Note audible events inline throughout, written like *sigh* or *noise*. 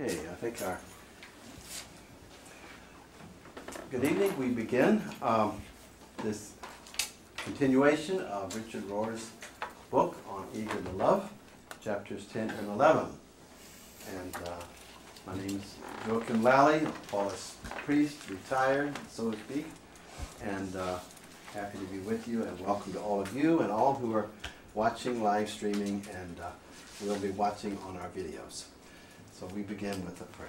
Okay, I think our. Good evening. We begin um, this continuation of Richard Rohr's book on Eager to Love, chapters 10 and 11. And uh, my name is Joachim Lally, Paulist priest, retired, so to speak, and uh, happy to be with you and welcome to all of you and all who are watching, live streaming, and uh, will be watching on our videos. So we begin with a prayer.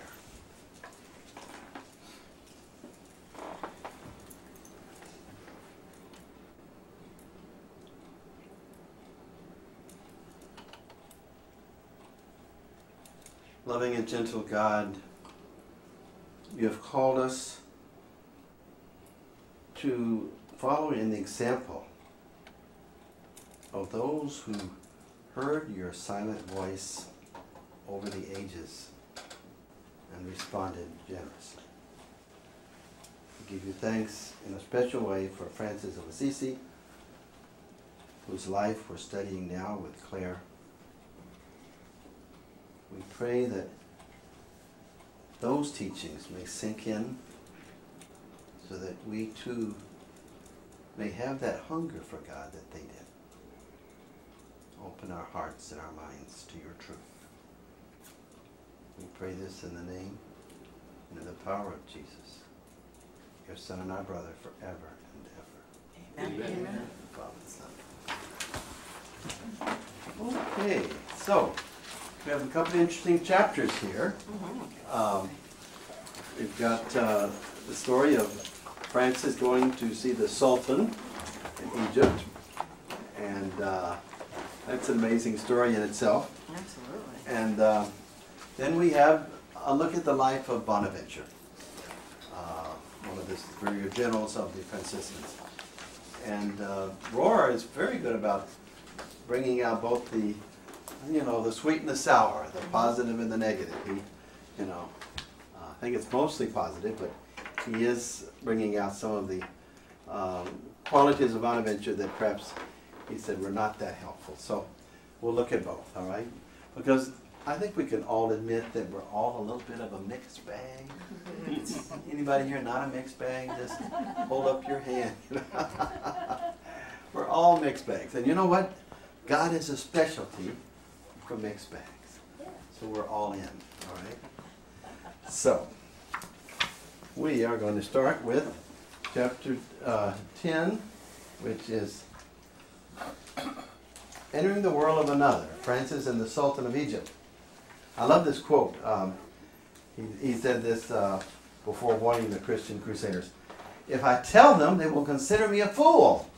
Loving and gentle God, you have called us to follow in the example of those who heard your silent voice over the ages and responded generously. We give you thanks in a special way for Francis of Assisi, whose life we're studying now with Clare. We pray that those teachings may sink in so that we too may have that hunger for God that they did. Open our hearts and our minds to your truth. We pray this in the name and in the power of Jesus, your Son and our brother, forever and ever. Amen. Amen. Father Son. Okay, so we have a couple of interesting chapters here. Um, we've got uh, the story of Francis going to see the Sultan in Egypt, and uh, that's an amazing story in itself. Absolutely. And uh, then we have a look at the life of Bonaventure, uh, one of the superior generals of the Franciscans. And uh, Rohr is very good about bringing out both the, you know, the sweet and the sour, the positive and the negative. He, you know, uh, I think it's mostly positive, but he is bringing out some of the um, qualities of Bonaventure that perhaps he said were not that helpful. So we'll look at both, all right? Because I think we can all admit that we're all a little bit of a mixed bag. *laughs* Anybody here not a mixed bag? Just hold up your hand. *laughs* we're all mixed bags. And you know what? God has a specialty for mixed bags. So we're all in, all right? So, we are going to start with chapter uh, 10, which is Entering the World of Another, Francis and the Sultan of Egypt. I love this quote. Um, he, he said this uh, before warning the Christian crusaders. If I tell them, they will consider me a fool.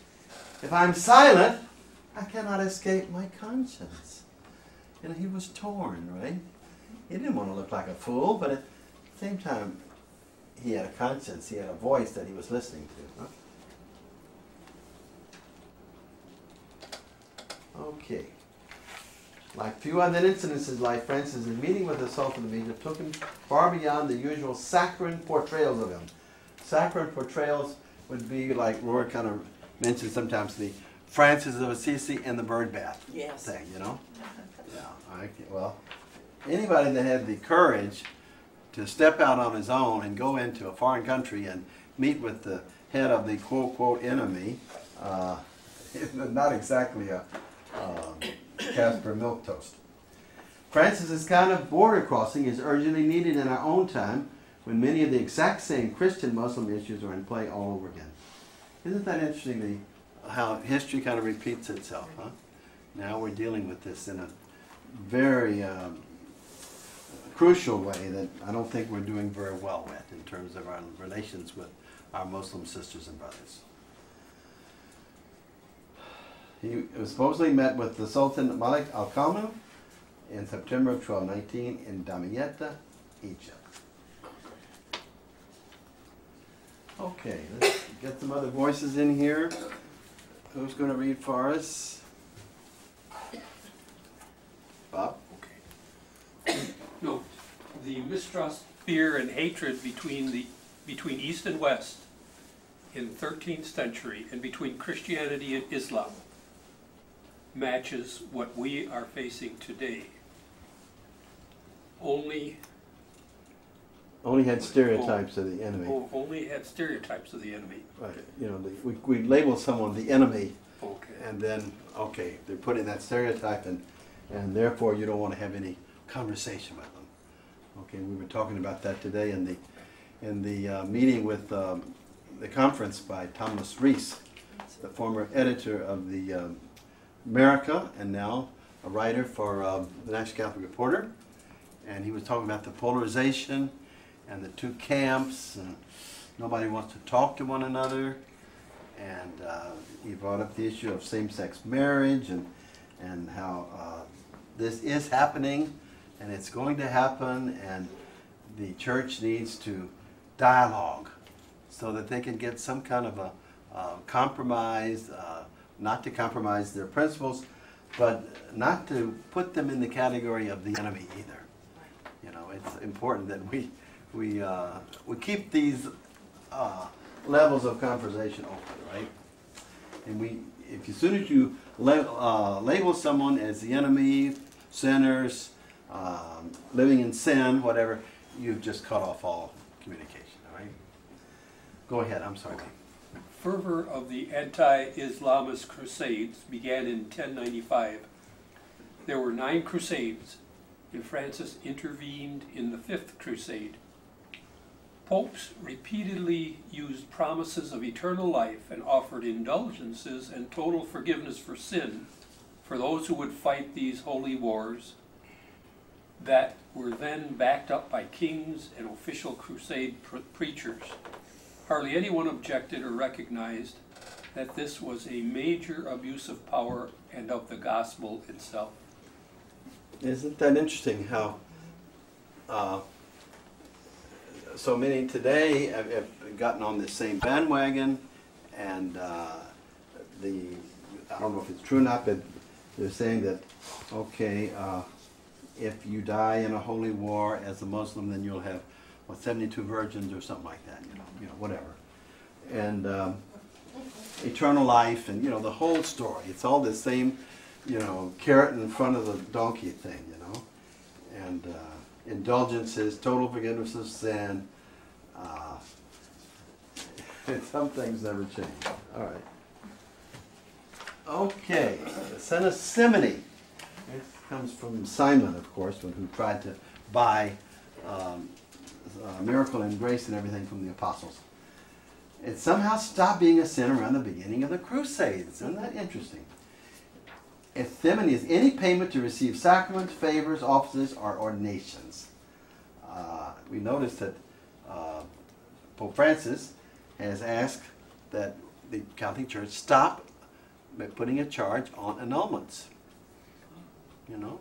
If I'm silent, I cannot escape my conscience. Know, he was torn, right? He didn't want to look like a fool, but at the same time, he had a conscience. He had a voice that he was listening to. Huh? Okay. Like few other incidents like Francis' meeting with the Sultan of Egypt took him far beyond the usual saccharine portrayals of him. Saccharine portrayals would be like Rohr kind of mentions sometimes the Francis of Assisi and the bird bath Yes. thing, you know? Yeah, I, well, anybody that had the courage to step out on his own and go into a foreign country and meet with the head of the quote, quote, enemy, uh, *laughs* not exactly a um, Caspar Milquetoast. Francis's kind of border crossing is urgently needed in our own time when many of the exact same Christian Muslim issues are in play all over again. Isn't that interesting how history kind of repeats itself, huh? Now we're dealing with this in a very um, crucial way that I don't think we're doing very well with in terms of our relations with our Muslim sisters and brothers. He supposedly met with the Sultan Malik al-Kamil in September of 1219 in Damietta, Egypt. Okay, let's get some other voices in here. Who's going to read for us? Bob? Okay. Note, the mistrust, fear, and hatred between the, between East and West in 13th century and between Christianity and Islam matches what we are facing today. Only Only had stereotypes of the enemy. O- Only had stereotypes of the enemy. Right. You know, the, we, we label someone the enemy, Okay. and then okay, they're putting that stereotype, and and therefore you don't want to have any conversation with them. Okay, we were talking about that today in the in the uh, meeting with um, the conference by Thomas Reese, the former editor of the um, America, and now a writer for um, the National Catholic Reporter, and he was talking about the polarization and the two camps, and nobody wants to talk to one another, and uh, he brought up the issue of same-sex marriage and and how uh, this is happening, and it's going to happen, and the church needs to dialogue so that they can get some kind of a uh, compromise, uh, not to compromise their principles, but not to put them in the category of the enemy either. You know, it's important that we we uh, we keep these uh, levels of conversation open, right? And we, if as soon as you la- uh, label someone as the enemy, sinners, um, living in sin, whatever, you've just cut off all communication. All right. Go ahead. I'm sorry. Fervor of the anti-Islamist crusades began in 1095. There were nine crusades, and Francis intervened in the fifth crusade. Popes repeatedly used promises of eternal life and offered indulgences and total forgiveness for sin for those who would fight these holy wars that were then backed up by kings and official crusade pre- preachers. Hardly anyone objected or recognized that this was a major abuse of power and of the gospel itself. Isn't that interesting how uh, so many today have, have gotten on this same bandwagon and uh, the, I don't know if it's true or not, but they're saying that, okay, uh, if you die in a holy war as a Muslim, then you'll have, what, 72 virgins or something like that, you know, you know whatever. And um, eternal life and, you know, the whole story. It's all the same, you know, carrot in front of the donkey thing, you know. And uh, indulgences, total forgiveness of sin. Uh, *laughs* some things never change. All right. Okay, Senesimony. This comes from Simon, of course, who tried to buy um, uh, miracle and grace and everything from the apostles. It somehow stopped being a sin around the beginning of the Crusades. Isn't that interesting? Simony is any payment to receive sacraments, favors, offices, or ordinations. Uh, we notice that uh, Pope Francis has asked that the Catholic Church stop putting a charge on annulments. You know?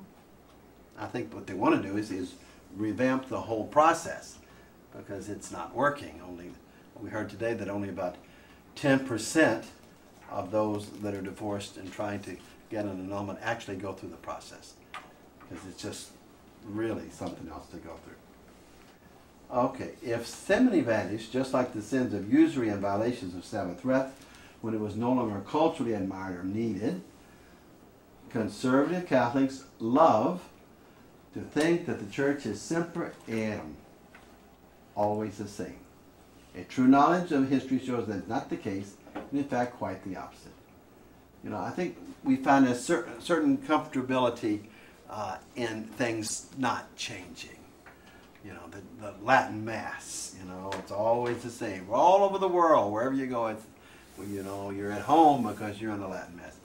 I think what they want to do is, is revamp the whole process because it's not working. Only we heard today that only about 10% of those that are divorced and trying to get an annulment actually go through the process because it's just really something else to go through. Okay, if simony vanished, just like the sins of usury and violations of Sabbath rest, when it was no longer culturally admired or needed, conservative Catholics love to think that the church is semper idem, always the same. A true knowledge of history shows that it's not the case, and in fact, quite the opposite. You know, I think we find a certain, certain comfortability uh, in things not changing. You know, the, the Latin Mass, you know, it's always the same. All over the world, wherever you go, it's, well, you know, you're at home because you're in the Latin Mass.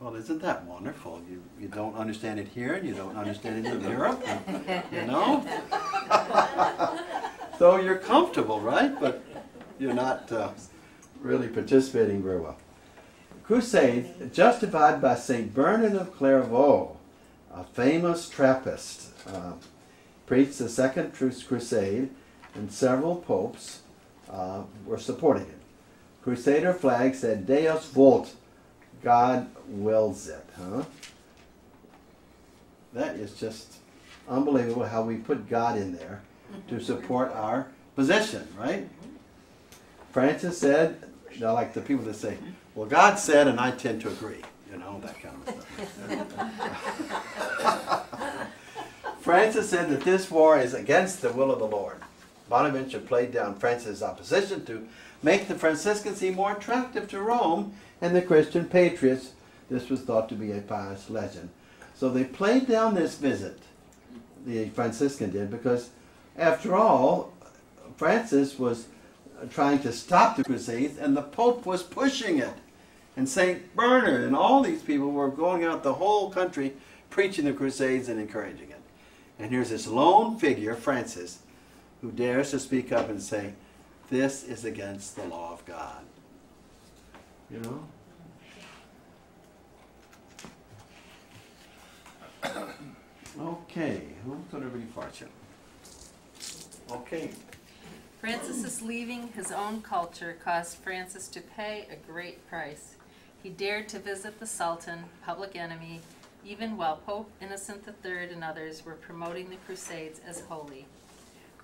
Well, isn't that wonderful? You, you don't understand it here, and you don't understand it in Europe, and, you know? *laughs* so you're comfortable, right? But you're not uh, really participating very well. Crusade, justified by St. Bernard of Clairvaux, a famous Trappist, uh, preached the Second Crusade, and several popes uh, were supporting it. Crusader flag said Deus vult, God wills it, huh? That is just unbelievable how we put God in there to *laughs* support our position, right? Francis said, you know, like the people that say, well, God said, and I tend to agree, you know, that kind of stuff. *laughs* Francis said that this war is against the will of the Lord. Bonaventure played down Francis' opposition to make the Franciscans seem more attractive to Rome and the Christian patriots. This was thought to be a pious legend. So they played down this visit, the Franciscan did, because after all, Francis was trying to stop the Crusades and the Pope was pushing it. And St. Bernard and all these people were going out the whole country preaching the Crusades and encouraging it. And here's this lone figure, Francis, who dares to speak up and say, This is against the law of God. You know? Okay, who's going to read Fortune? Okay. Francis's leaving his own culture caused Francis to pay a great price. He dared to visit the Sultan, public enemy, even while Pope Innocent III and others were promoting the Crusades as holy.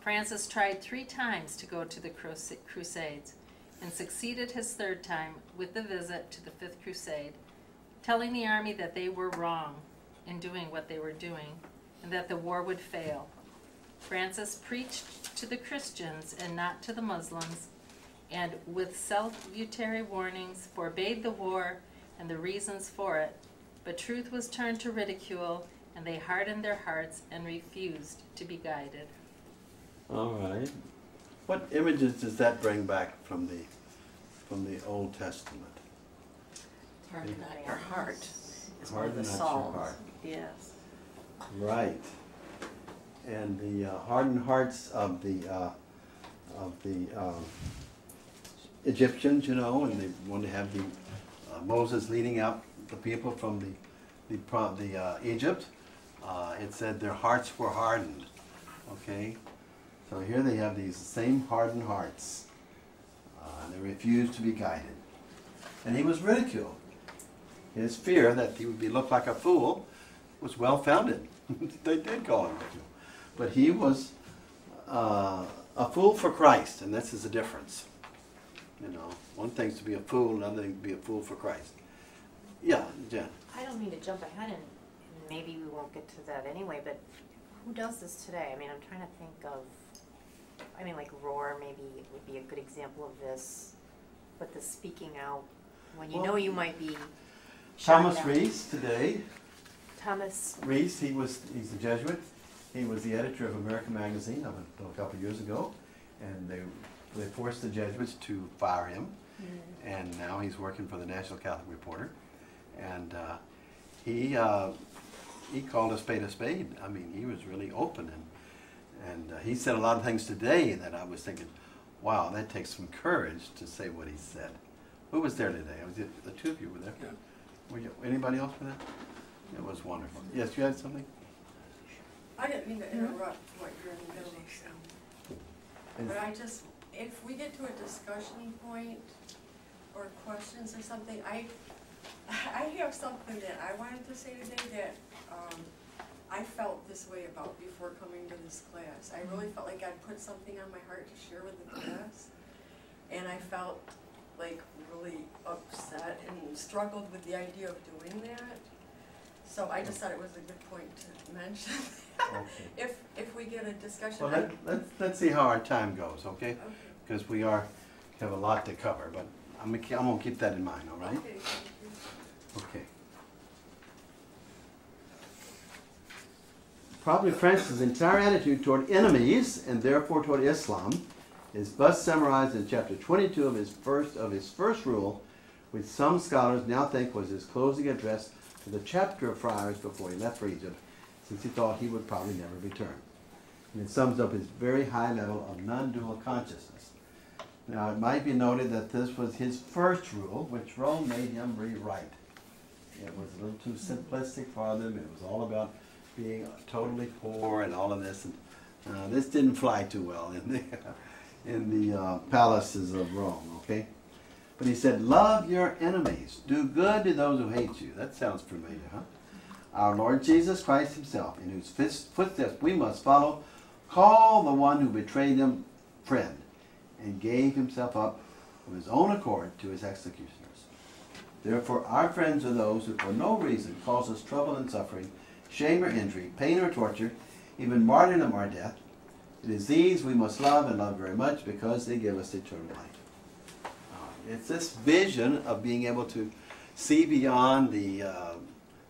Francis tried three times to go to the Crusades and succeeded his third time with the visit to the Fifth Crusade, telling the army that they were wrong in doing what they were doing and that the war would fail. Francis preached to the Christians and not to the Muslims, and with salutary warnings forbade the war and the reasons for it, but truth was turned to ridicule, and they hardened their hearts and refused to be guided. All right. What images does that bring back from the from the Old Testament? Harden not your heart. It's one of Harden the not your Psalms. heart. Yes. Right. And the uh, hardened hearts of the uh, of the uh, Egyptians, you know, and they wanted to have the uh, Moses leading out the people from the the, the uh, Egypt. Uh, it said their hearts were hardened. Okay, so here they have these same hardened hearts. Uh, they refused to be guided, and he was ridiculed. His fear that he would be looked like a fool was well founded. *laughs* they did call him ridiculed. But he was uh, a fool for Christ, and this is the difference. You know, one thing's to be a fool, another thing to be a fool for Christ. Yeah, Jen. I don't mean to jump ahead and maybe we won't get to that anyway, but who does this today? I mean, I'm trying to think of, I mean, like Rohr maybe would be a good example of this, but the speaking out, when you know you might be Thomas. Reese today. Thomas, Reese, he was he's a Jesuit. He was the editor of American Magazine up until a couple of years ago, and they they forced the Jesuits to fire him, and now he's working for the National Catholic Reporter, and uh, he uh, he called a spade a spade. I mean, he was really open, and and uh, he said a lot of things today that I was thinking, wow, that takes some courage to say what he said. Who was there today? Was it the two of you were there? Yeah. Were you, anybody else for that? It was wonderful. Yes, you had something? I didn't mean to interrupt what you're in the middle of saying, but I just, if we get to a discussion point or questions or something, I, *laughs* I have something that I wanted to say today that, um, I felt this way about before coming to this class. I really felt like I'd put something on my heart to share with the class. And I felt like really upset and struggled with the idea of doing that. So I just thought it was a good point to mention. Okay. *laughs* If, if we get a discussion. Well, let, let's, let's see how our time goes, okay? Okay. Because we are, have a lot to cover, but I'm I'm gonna keep that in mind, all right? Okay, thank you. Okay. Probably Francis' entire attitude toward enemies and therefore toward Islam is thus summarized in chapter 22 of his first of his first rule, which some scholars now think was his closing address to the chapter of friars before he left for Egypt, since he thought he would probably never return. And it sums up his very high level of non-dual consciousness. Now, it might be noted that this was his first rule, which Rome made him rewrite. It was a little too simplistic for them. It was all about being totally poor and all of this. And uh, this didn't fly too well in the *laughs* in the uh, palaces of Rome. Okay, but he said, "Love your enemies. Do good to those who hate you." That sounds familiar, huh? Our Lord Jesus Christ Himself, in whose footsteps we must follow, called the one who betrayed him friend, and gave himself up of his own accord to his executioners. Therefore, our friends are those who for no reason cause us trouble and suffering, shame or injury, pain or torture, even martyrdom or death, It is these we must love and love very much because they give us eternal life. Uh, It's this vision of being able to see beyond the, uh,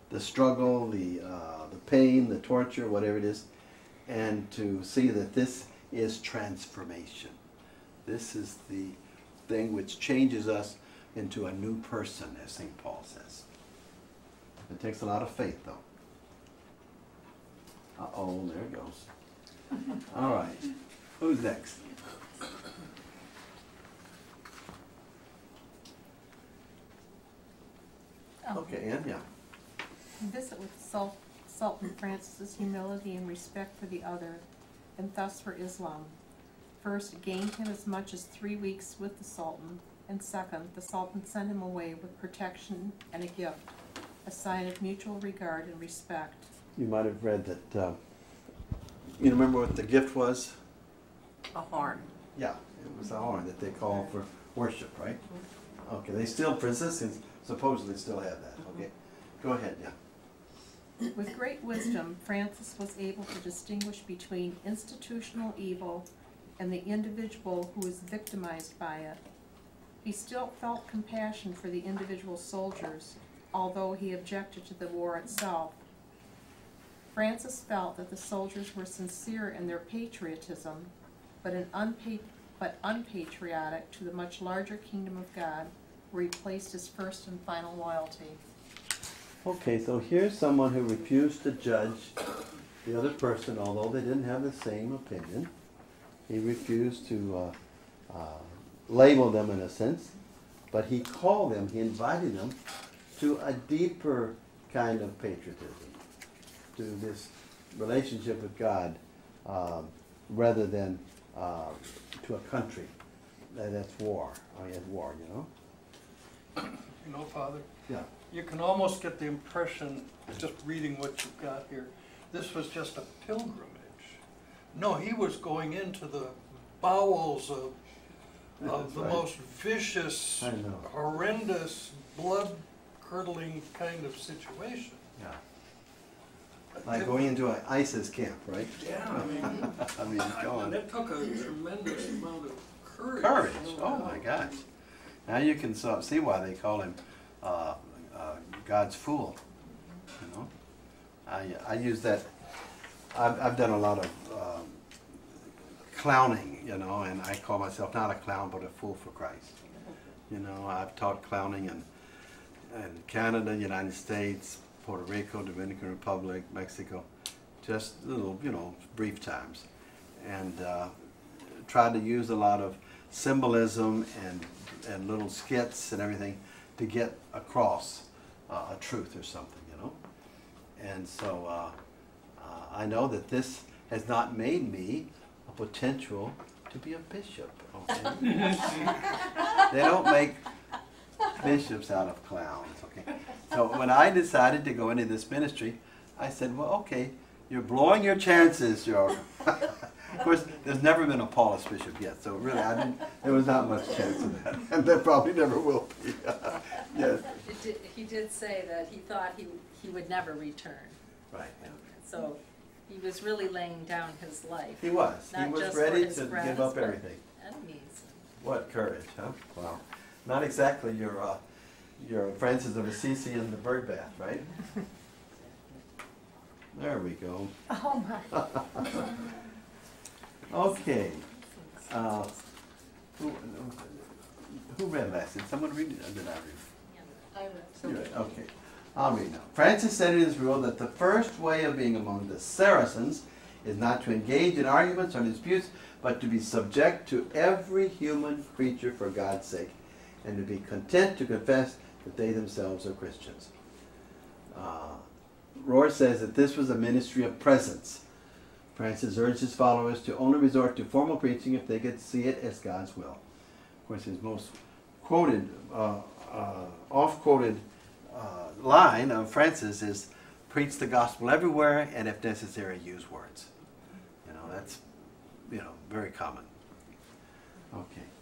the struggle, the, uh, the pain, the torture, whatever it is, and to see that this is transformation. This is the thing which changes us into a new person, as St. Paul says. It takes a lot of faith, though. Uh-oh, there it goes. All right, who's next? Oh. Okay, Ann, yeah. Visit with Sul- Sultan Francis's humility and respect for the other, and thus for Islam. First, gained him as much as three weeks with the Sultan, and second, the Sultan sent him away with protection and a gift, a sign of mutual regard and respect. You might have read that, uh, you remember what the gift was? A horn. Yeah, it was a horn that they call for worship, right? Okay, they still, Franciscans supposedly still have that, okay? Go ahead, yeah. With great wisdom, Francis was able to distinguish between institutional evil and the individual who is victimized by it. He still felt compassion for the individual soldiers, although he objected to the war itself. Francis felt that the soldiers were sincere in their patriotism, but an unpa- but unpatriotic to the much larger kingdom of God, where he placed his first and final loyalty. Okay, so here's someone who refused to judge the other person, although they didn't have the same opinion. He refused to uh, uh, label them in a sense, but he called them, he invited them to a deeper kind of patriotism, to this relationship with God, um, rather than uh, to a country that's war, or at war, you know? You know, Father, Yeah. you can almost get the impression, just reading what you've got here, this was just a pilgrimage. No, he was going into the bowels of, of the right. most vicious, horrendous, blood-curdling kind of situation. Yeah. Like going into an ISIS camp, right? Yeah, I mean, *laughs* I mean, go and it took a tremendous amount of courage. Courage, oh my gosh. Now you can so- see why they call him uh, uh, God's fool, you know? I, I use that, I've, I've done a lot of um, clowning, you know, and I call myself not a clown, but a fool for Christ. You know, I've taught clowning in, in Canada, United States, Puerto Rico, Dominican Republic, Mexico, just little, you know, brief times. And uh, tried to use a lot of symbolism and, and little skits and everything to get across uh, a truth or something, you know? And so uh, uh, I know that this has not made me a potential to be a bishop. Okay? *laughs* they don't make bishops out of clowns. Okay. So when I decided to go into this ministry, I said, "Well, okay, you're blowing your chances, your." *laughs* of course, there's never been a Paulist bishop yet, so really, I didn't. There was not much chance of that, *laughs* and there probably never will be. *laughs* yes. Did, he did say that he thought he, he would never return. Right. So he was really laying down his life. He was. He was ready to friends, give up everything. Enemies. What courage, huh? Wow. Not exactly your uh, your Francis of Assisi in the bird bath, right? *laughs* There we go. Oh my. *laughs* Okay. Uh, who, who read last? Did someone read it? Or did I read? You read, Okay. I'll read now. Francis said in his rule that the first way of being among the Saracens is not to engage in arguments or disputes, but to be subject to every human creature for God's sake, and to be content to confess that they themselves are Christians. Uh, Rohr says that this was a ministry of presence. Francis urged his followers to only resort to formal preaching if they could see it as God's will. Of course, his most quoted, uh, uh, off-quoted uh, line of Francis is, "Preach the gospel everywhere, and if necessary, use words." You know, that's you know very common. Okay.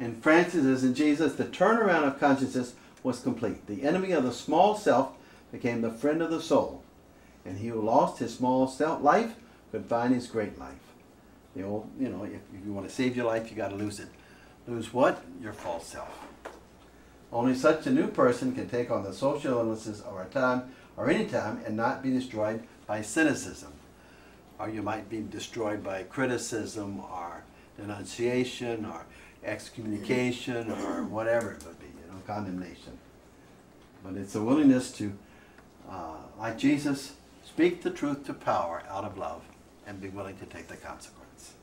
In Francis, as in Jesus, the turnaround of consciousness was complete. The enemy of the small self became the friend of the soul, and he who lost his small self life could find his great life. The old, you know, if, if you want to save your life, you got to lose it. Lose what? Your false self. Only such a new person can take on the social illnesses of our time or any time and not be destroyed by cynicism. Or you might be destroyed by criticism or denunciation or excommunication or whatever it would be, you know, condemnation. But it's a willingness to, uh, like Jesus, speak the truth to power out of love and be willing to take the consequence.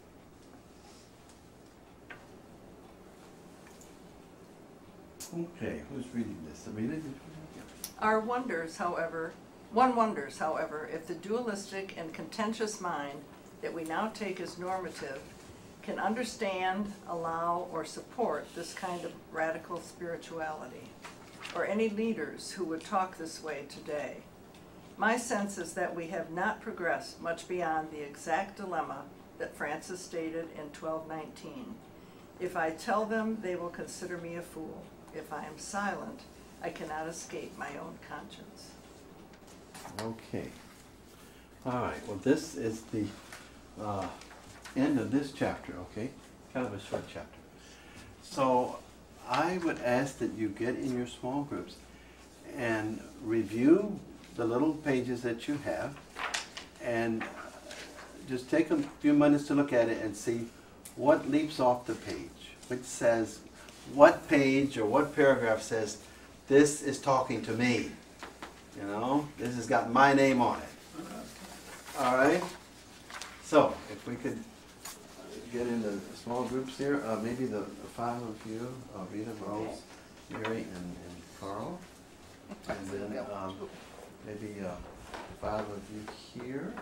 Okay, who's reading this? Did you? Our wonders, however, one wonders, however, if the dualistic and contentious mind that we now take as normative can understand, allow, or support this kind of radical spirituality, or any leaders who would talk this way today. My sense is that we have not progressed much beyond the exact dilemma that Francis stated in 1219. If I tell them, they will consider me a fool. If I am silent, I cannot escape my own conscience. Okay. All right, well, this is the uh, end of this chapter, okay? Kind of a short chapter. So I would ask that you get in your small groups and review the little pages that you have and just take a few minutes to look at it and see what leaps off the page, which says, what page or what paragraph says, this is talking to me. You know, this has got my name on it. All right? So, if we could get into small groups here, uh, maybe the the five of you, uh, Rita, Rose, Mary, and, and Carl. And then, um, maybe, uh, five of you here,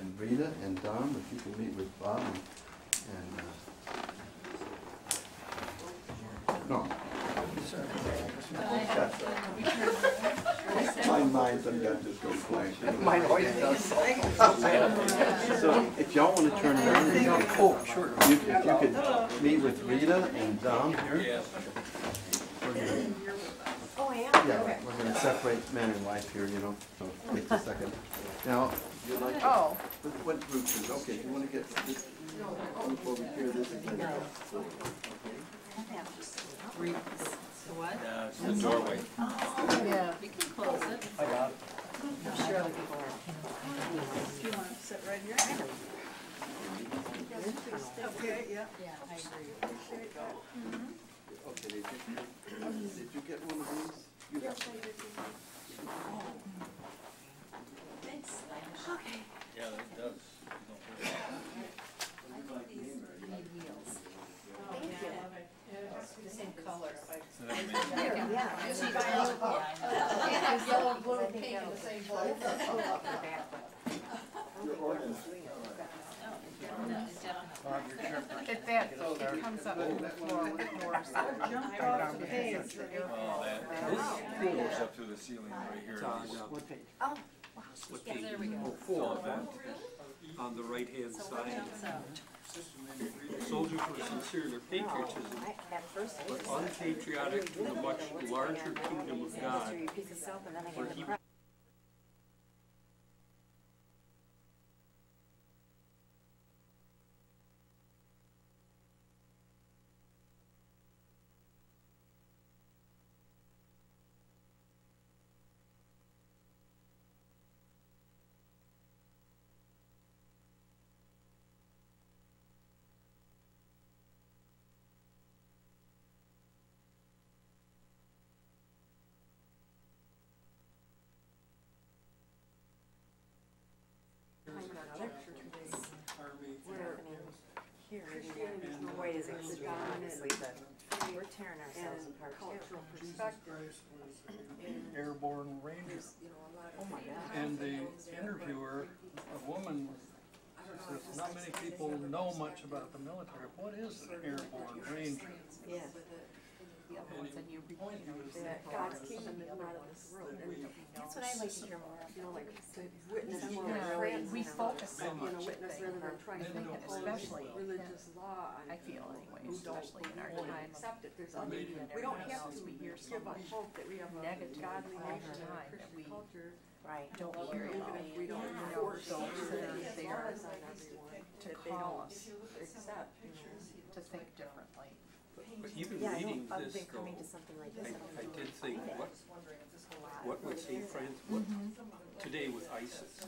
and Rita and Don, if you can meet with Bob and, and, uh, no. My mind sometimes just goes blank. Mine always does. So if y'all want to turn around, you could, Oh, sure. you could, you could meet with Rita and Dom here. We're gonna- Oh, yeah? Yeah, we're gonna separate man and wife here, you know, so wait a second. Now, you'd like, to- Oh, what, what group is, okay, you wanna get this group over here, this is. So what? Uh, the doorway. Oh, yeah. You can close it. I got it. I'm sure other people are. Okay, yeah. Yeah, I agree. Mm-hmm. Okay, did you, did you get one of these? You got Yeah, it does. The same color. Yellow, blue, pink, and the same If that, it comes up to the floor with more, jump off the page. Oh, that, this pool goes up through the ceiling right here. Oh, what page? Oh, What Yeah, page? there we go. Oh, four, on the right-hand side. Jumps out? Soldiers were sincere in their patriotism, but unpatriotic to the much larger kingdom of God. Piece of soap and then I For get he the We're, tearing ourselves apart too. Airborne Ranger. Oh my God. And the interviewer, a woman, says, not many people know much about the military. What is an airborne ranger? Yeah. The other ones, and you, re- you know, you That God's kingdom of the is not of this world. And, we That's what I'd like to hear more of. you know, like, to witness You more know, friends. we focus so You much, know, I witness rather than think, trying to Maybe impose especially, religious law on I feel people anyways, who don't especially in our believe it, time of accept it. There's other, media and we don't everything have else, to we hear so give up much hope that we have a negative godly all the nation and a time that Christian we culture. Right. don't Or hear even about. Oh, if we don't You know, force those that are religious there laws on everyone, to that they call don't us, accept, you know. to think differently. But even Yeah, I reading know, this though, coming to something like this. I, don't I did think, what, what would St. Francis, what, mm-hmm. today with ISIS,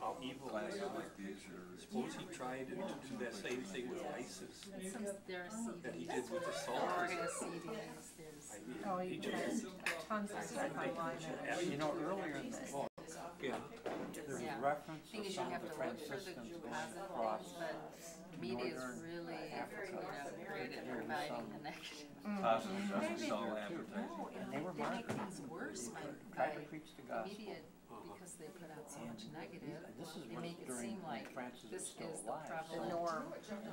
how evil they Classes are. like these are. Suppose he tried to do that same thing with ISIS some, there are that he did with the There Sultans. are CDs, there's. I mean, Oh, he you just, has tons of stuff online. that- You know, earlier in the book, yeah, there's Yeah. a reference Thing to is, you some of have the to look for the Franciscans going positive across. things, but media is really, you know, great at providing the negative. Possible stuff sell No, advertising. And they were they make things worse by, Tried to by preach the gospel. media, because they put out so much And negative, this is they make it seem like Francis this still is the alive. prevalent norm.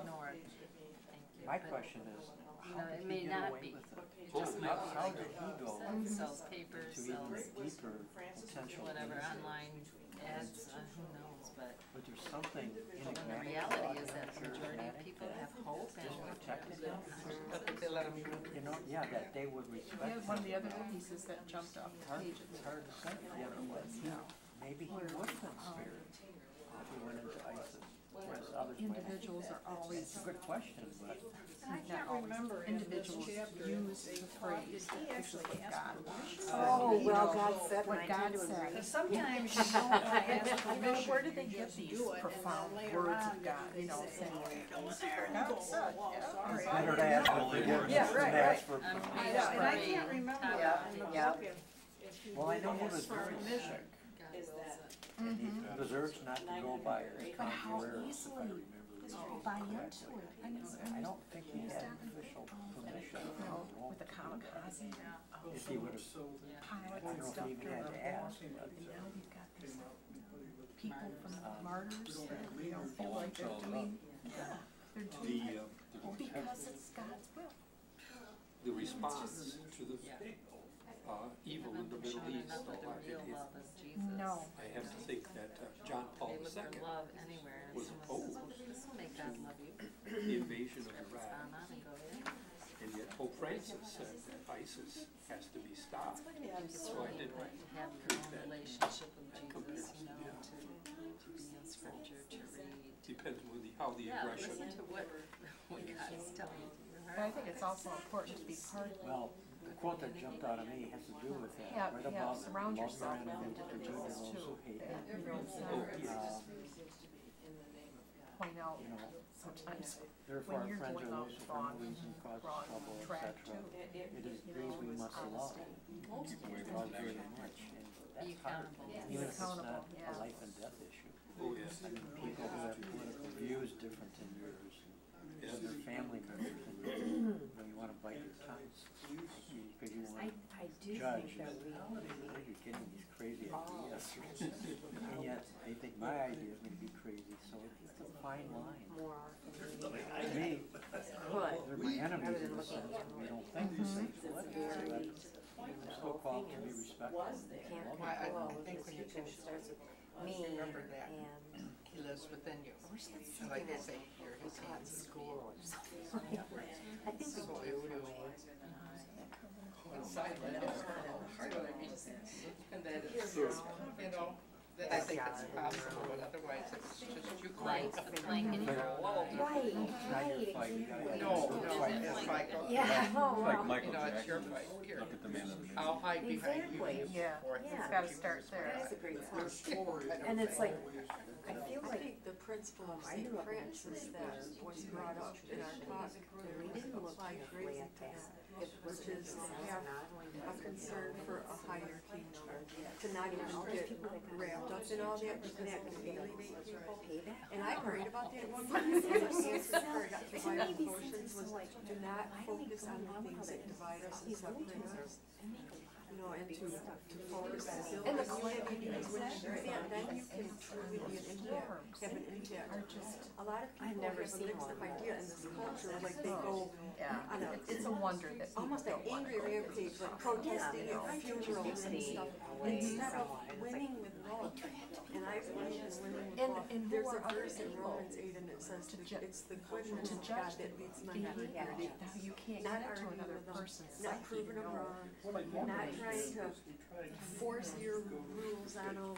norm. Thank you. My But, question is, You know, how it may not be. it? It just yeah. might be How like did he go sells- sells papers, to sells even deeper potential whatever, things? online ads, uh, who knows, but But there's something the enigmatic reality is that the the majority of people have hope just and protected good them. conscience. You know, yeah, that they would Yeah, respect one of the other pieces that jumped off the page. it's hard to say, you know, but he, maybe he would conspire if um, he went into ISIS, whereas others might. Individuals are always, It's a good question, but not always, individuals use the phrase, oh, this is what God wants. Oh, well, God said, and What I God tend to agree. said. Sometimes you don't want to *laughs* ask permission. Where did they you get just these do it, and then profound later words on of God, you know, they say, saying, "Come there, God go, said, oh, yeah. sorry, it's I better to didn't ask know." for forgiveness Yeah, than right, to ask for On permission. page Yeah, and I three, can't remember top in the Yeah. book if, if you Well, I know he ask was very permission. sick, God Is wills that- it. deserves not to go by his But how contrary, if I easily remember people reading buy into it. I mean, I don't think he had official permission you know, with the Rome. kamikaze If he would have, pilots I and don't know if stuff he even had to ask, but And now we've got these people from Um, martyrs that, you know, feel like they're doing, yeah, they're doing the, it uh, because it's God's will. the response to the, uh, evil in the Middle East, enough of the though, real it is, love of Jesus. No. I have to think that uh, John Paul They look for II, love anywhere, and was someone opposed "Oh, this will make God love you. the invasion of Iraq, on on and go in. and yet Pope Francis said that ISIS has to be stopped. I think it's So I really did important to have your own relationship with Jesus, you know, to, to be in scripture, to read. Depends on the, how the Yeah, listen to what, *laughs* what God is telling you. But I think it's also important to be part of well, the quote that jumped out at me has to do with that, Have, right have, above, surround love yourself your with enemies, do good to individuals those who too, hate that, you know, uh, Point out You know, sometimes therefore when our you're friends going are out those who wrong, for no reason cause wrong trouble, track etc. too. It is these we must love. We love very much, and Be that's hard, accountable. even if it's not Accountable, a yeah. life and death issue. oh, yes. I mean, people who have political views different than yours, Yeah. and their family members, and you, when you wanna bite your tongues, because you I, wanna I do judge, think that we, and you're getting these crazy ideas. And yet, they think my ideas may be crazy, so it's a fine line. more often we To me, could. they're my enemies in the sense that at we don't think the same, It's so a that's, very, that's, the so called to be is, respected. you can't I- I control think when you future, do it starts with me remember that. and, *clears throat* He lives within you. I wish that's And like something they that say here, we his taught in hands is school or *laughs* something. I think So we if do you- in a way. Inside, but it's hard to read. And that it's, you know, that I think it's possible, but otherwise it's just you Like crying. the plank in your own eye. Right, right, you're fighting, you gotta- exactly. No, no, it's like, uh, Yeah, oh, Like well, Michael know, it's your Jackson, fight, here. look at the man in the mirror. I'll hide behind you. Exactly. Yeah, Or- it's Yeah. gotta start there. that is a great Your And it's like, I feel I like think the principle of I St. grew up in a Francis that where was brought up in our talk we didn't look applied carefully greatly at to that. That. It was Which is have a concern for a higher kingdom, to not even get wrapped up in all that, because that can alienate people. And I prayed about that *laughs* one time, the answer I got to Bible devotions was, like, do not focus on the things that divide us and separate us. You know, and to, to focus. And the community, and then you can truly be an impact, have an impact. A lot of I've people never have a seen mixed up idea in this culture, like they go on a, it's a wonder that almost an angry rampage, like protesting at funerals and stuff, instead of winning with love. And I believe in winning with And- love. There's a other verse in Romans eight and it says, to to- ju- it's the goodness to of judge God that leads my behavior, you can't Not get arguing another person's not psyche, you wrong, not trying to force your rules on them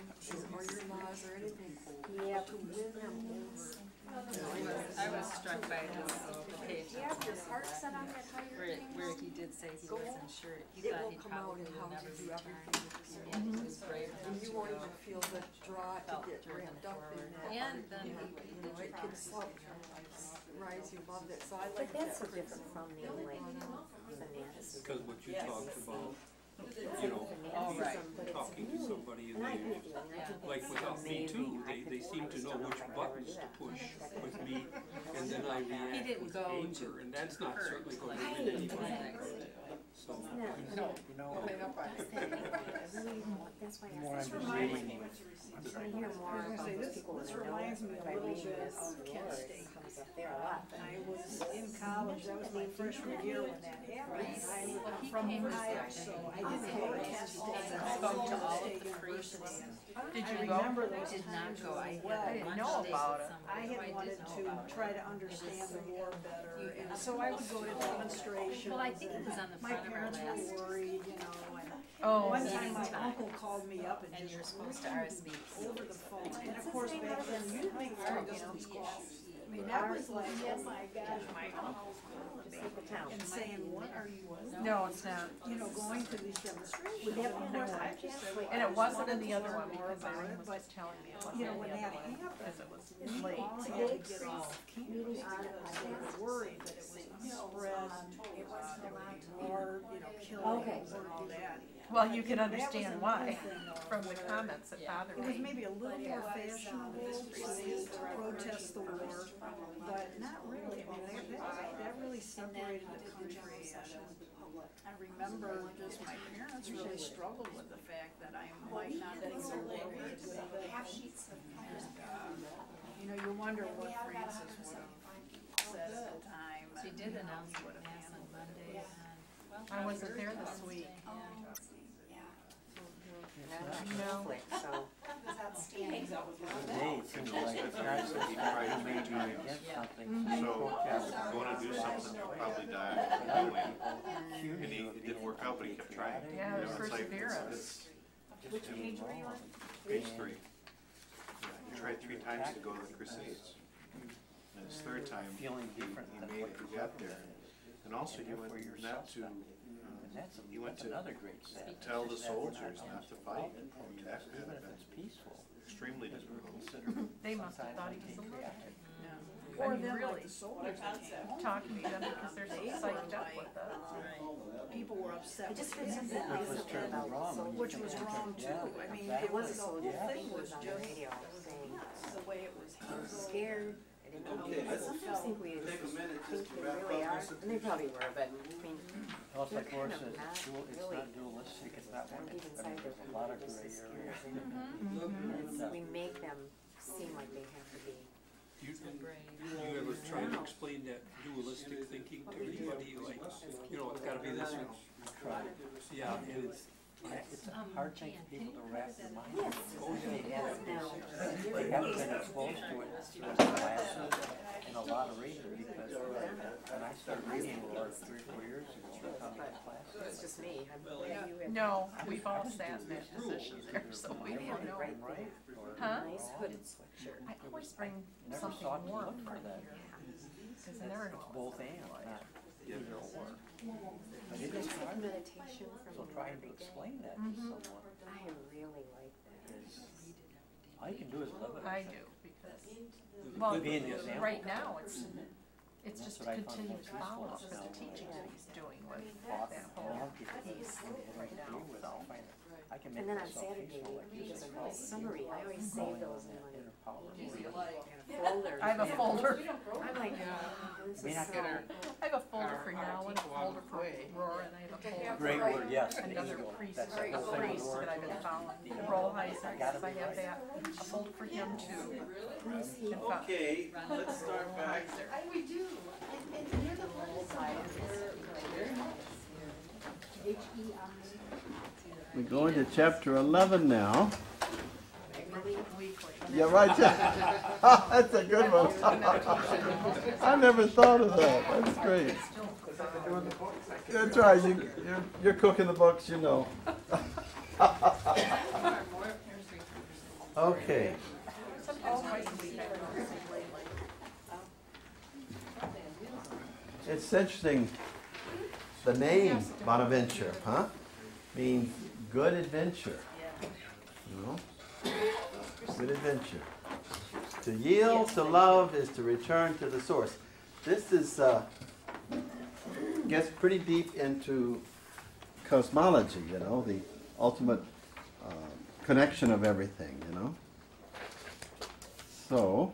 or your laws or anything. Yeah. To win them over. I was struck by this page Do you have your heart set on that higher where, thing? where he did say he wasn't sure, he It thought will he come out probably in how never do return. everything with people. And he was brave mm-hmm. And to you won't even feel the draw to get driven wrapped up in that. And then he- you know, it can promise help rise you above that, so I But like that's that so different from the like fanaticism. Because what you talked about, you know, but it's talking to somebody and they, agree with you, and I think like without me too, they, they seem to know which if I could ever buttons to push with me, and then I react didn't with go anger, and that's not certainly going to win he anybody. Did. So, No, You know, That's the. I really *laughs* want- that's why I the more I'm this reading, question. I hear more about those people that I know by reading this war, it comes up there a lot. I was in college, that was my freshman year when that happened. I Well, was he from came Ohio, back so I didn't go to Kent State. I to all of the priests. University. Did I you go? remember I those did not times go, I really had well. lunch I didn't days know with about it. somebody I who had wanted know about to it. try to understand the war better, You- and so I would go to demonstrations. Well, I think it was on the My front of our parents last were worried, you know, and Oh, one time my time. uncle called me up and And you're just supposed to really RSVP. over the phone. And of course, back then, you didn't make phone calls. I mean, that was like, oh my gosh, my uncle's calling me People town. and saying, what are you, No, it's not. you know, going to these demonstrations? Would that be And more I like- just said, well, And it wasn't in the other one because about Irene was but just telling me it wasn't you know, in when the that other one happened, because it was we late. all So had they increased off on because they were worried that it was spread, uh, there would be more, you know, killings and all that. Well, you can understand why from the comments that bothered It was maybe a little more fashionable to to protest the war, but not really. I mean, that, that, that really separated the country. And I remember just my parents really struggled with the fact that I might not think the war was good. Uh, You know, you wonder what Francis would have said at the time. She did announce he it mass on. Monday. I wasn't there this week. And So. Going to do something, you'll probably die. And he, it didn't work out, but he kept trying. Yeah, You know, it's perseverance. Which page were you on? Page three. He tried three times to go to the Crusades. And his third time, he, Feeling he different than made, he you're got there. And also, he went not to, suspect. um, And he went that's to another great sadness. tell the is that we're not soldiers not to fight. all, I mean, that could Even have if it's been peaceful, extremely because difficult. *laughs* They must have sometimes thought he was a unpatriotic. I Or mean, then really, like the soldiers that came home. talking to them because they're so They were psyched up like, with us. uh, People were upset It just with fits him. into Which was something terribly about wrong. soldiers. Which was wrong too. Yeah, I mean, exactly. it was, the whole Yeah. thing was on the just radio saying, the way it was was handled. scared, I didn't know. Okay, let's Sometimes think we take a minute think just to we really are, and they probably were, but, I mean, Well, it's They're like Laura kind says, of not it's dual, it's really not dualistic, it's not one, deep I inside mean, their there's a lot of gray as area. scared. Mm-hmm. Mm-hmm. And, uh, We make them seem like they have to be. You, brave. you ever try to explain that dualistic thinking to anybody, like, you know, it's gotta be this one? Try. Yeah, and it's, It's a Um, hard thing for people to wrap their that? mind Yes. around. They haven't now. been, they haven't been exposed to it through classes and a lot of reading because when I started reading for three or four years ago, I found It's just me. I'm- No, we've all sat in that position there, so we I don't know. right or Huh? Nice hooded sweatshirt. I always bring something sought to warm for for that. because I never know. Both and, not either or. But it is hard, meditation from so trying every to day. explain that to Mhm. someone I really like that. is, all you can do is live it. I do because, well, good Being thing example. right now, it's, it's That's just what I a found continuous most useful follow-up is of the now teaching that he's doing with Taught that and whole help people piece right now, deal with it. so. Find it. I can make And then on myself Saturday, peaceful like we you just just a call summary. I always save those in my inner power. Easy like. I have a folder. I'm like, this May is not so. get I have a folder for our now, and a people folder for way. Rohr, and I have a folder yeah, for Great word, yes. another bingo. priest, That's a whole thing priest that I've been words. following, Rolheiser, Gotta I have right. that, a folder for him too. And fo- Okay, let's start back. We do, and, and you're the We go into chapter eleven now. Yeah, right. *laughs* Ah, that's a good one. *laughs* I never thought of that. That's great. That's right. You, you're, you're cooking the books, you know. *laughs* Okay. It's interesting. The name Bonaventure, huh? Means good adventure. You know? Good adventure. To yield to love is to return to the source. This is uh, gets pretty deep into cosmology. You know, the ultimate uh, connection of everything. You know. So,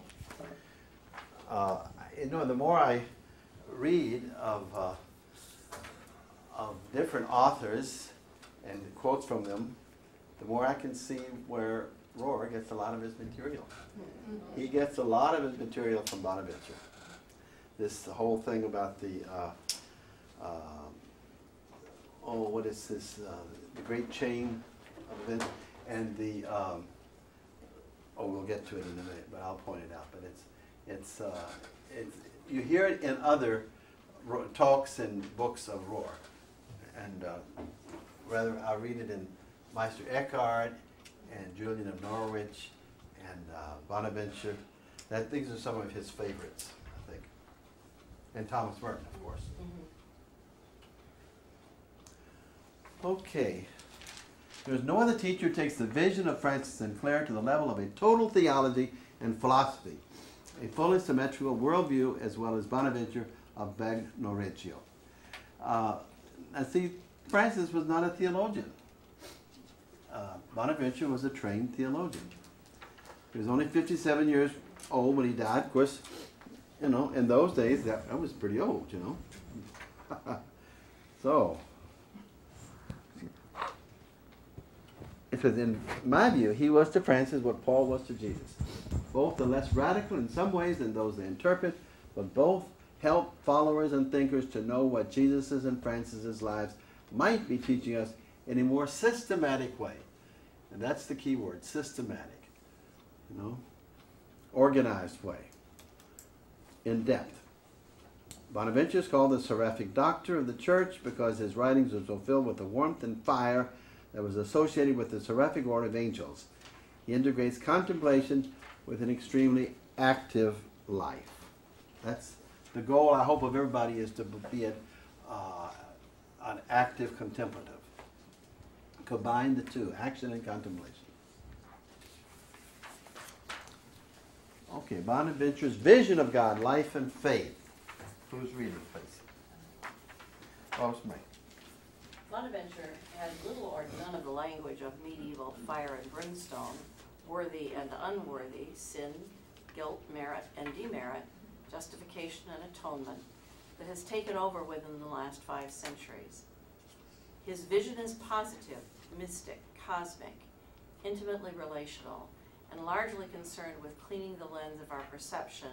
uh, you know, the more I read of uh, of different authors and quotes from them, the more I can see where Rohr gets a lot of his material. He gets a lot of his material from Bonaventure. This whole thing about the uh, um, oh, what is this? Uh, the great chain of events and the um, oh, we'll get to it in a minute, but I'll point it out. But it's it's uh, it's you hear it in other talks and books of Rohr, and uh, rather I'll read it in Meister Eckhart and Julian of Norwich and uh, Bonaventure. That these are some of his favorites, I think, and Thomas Merton, of course. Okay. There is no other teacher who takes the vision of Francis and Clare to the level of a total theology and philosophy, a fully symmetrical worldview, as well as Bonaventure of Bagnoregio. Uh, now, see, Francis was not a theologian. Uh, Bonaventure was a trained theologian. He was only 57 years old when he died. Of course, you know, in those days, that, that was pretty old, you know. *laughs* so, because in my view, he was to Francis what Paul was to Jesus. Both the less radical in some ways than those they interpret, but both help followers and thinkers to know what Jesus's and Francis's lives might be teaching us in a more systematic way. And that's the key word, systematic. You know? Organized way. In depth. Bonaventure is called the seraphic doctor of the church because his writings are so filled with the warmth and fire that was associated with the seraphic order of angels. He integrates contemplation with an extremely active life. That's the goal, I hope, of everybody is to be an, uh, an active contemplative. Combine the two, action and contemplation. Okay, Bonaventure's vision of God, life and faith. Who's reading, please? Oh, it's me. Bonaventure had little or none of the language of medieval fire and brimstone, worthy and unworthy, sin, guilt, merit, and demerit, justification and atonement, that has taken over within the last five centuries. His vision is positive, mystic, cosmic, intimately relational, and largely concerned with cleaning the lens of our perception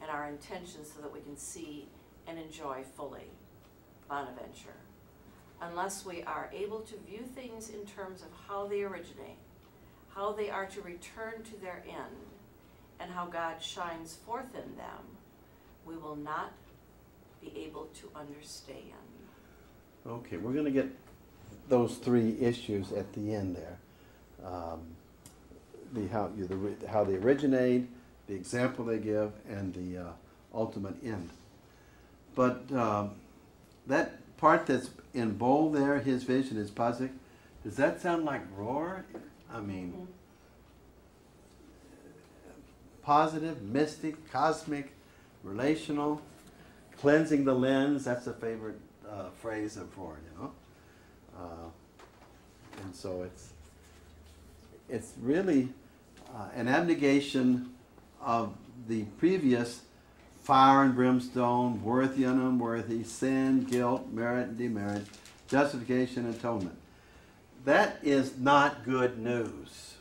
and our intentions so that we can see and enjoy fully. Bonaventure unless we are able to view things in terms of how they originate, how they are to return to their end, and how God shines forth in them, we will not be able to understand. Okay, we're going to get those three issues at the end there. Um, the how you the how they originate, the example they give, and the uh, ultimate end. But um, that part that's in bold there, his vision is positive. Does that sound like Rohr? I mean, positive, mystic, cosmic, relational, cleansing the lens. That's a favorite uh, phrase of Rohr, you know. Uh, and so it's it's really uh, an abnegation of the previous fire and brimstone, worthy and unworthy, sin, guilt, merit and demerit, justification, atonement. That is not good news.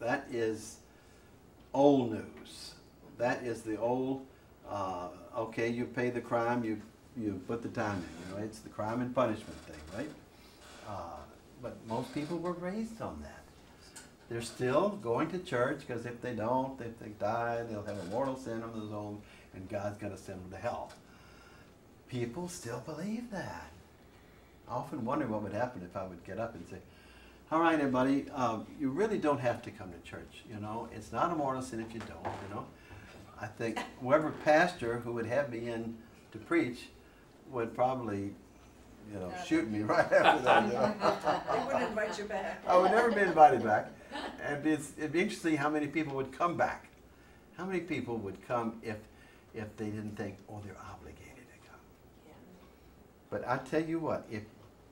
That is old news. That is the old, uh, okay, you pay the crime, you, you put the time in. You know, it's the crime and punishment thing, right? Uh, but most people were raised on that. They're still going to church because if they don't, if they die, they'll have a mortal sin of their own and God's going to send them to hell. People still believe that. I often wonder what would happen if I would get up and say, all right, everybody, um, you really don't have to come to church, you know. It's not a mortal sin if you don't, you know. I think whoever pastor who would have me in to preach would probably, you know, shoot me *laughs* right after that. You know? *laughs* They wouldn't invite you back. I would never be invited back. And it's, it'd be interesting how many people would come back. How many people would come if, if they didn't think, oh, they're obligated to come. Yeah. But I tell you what, if,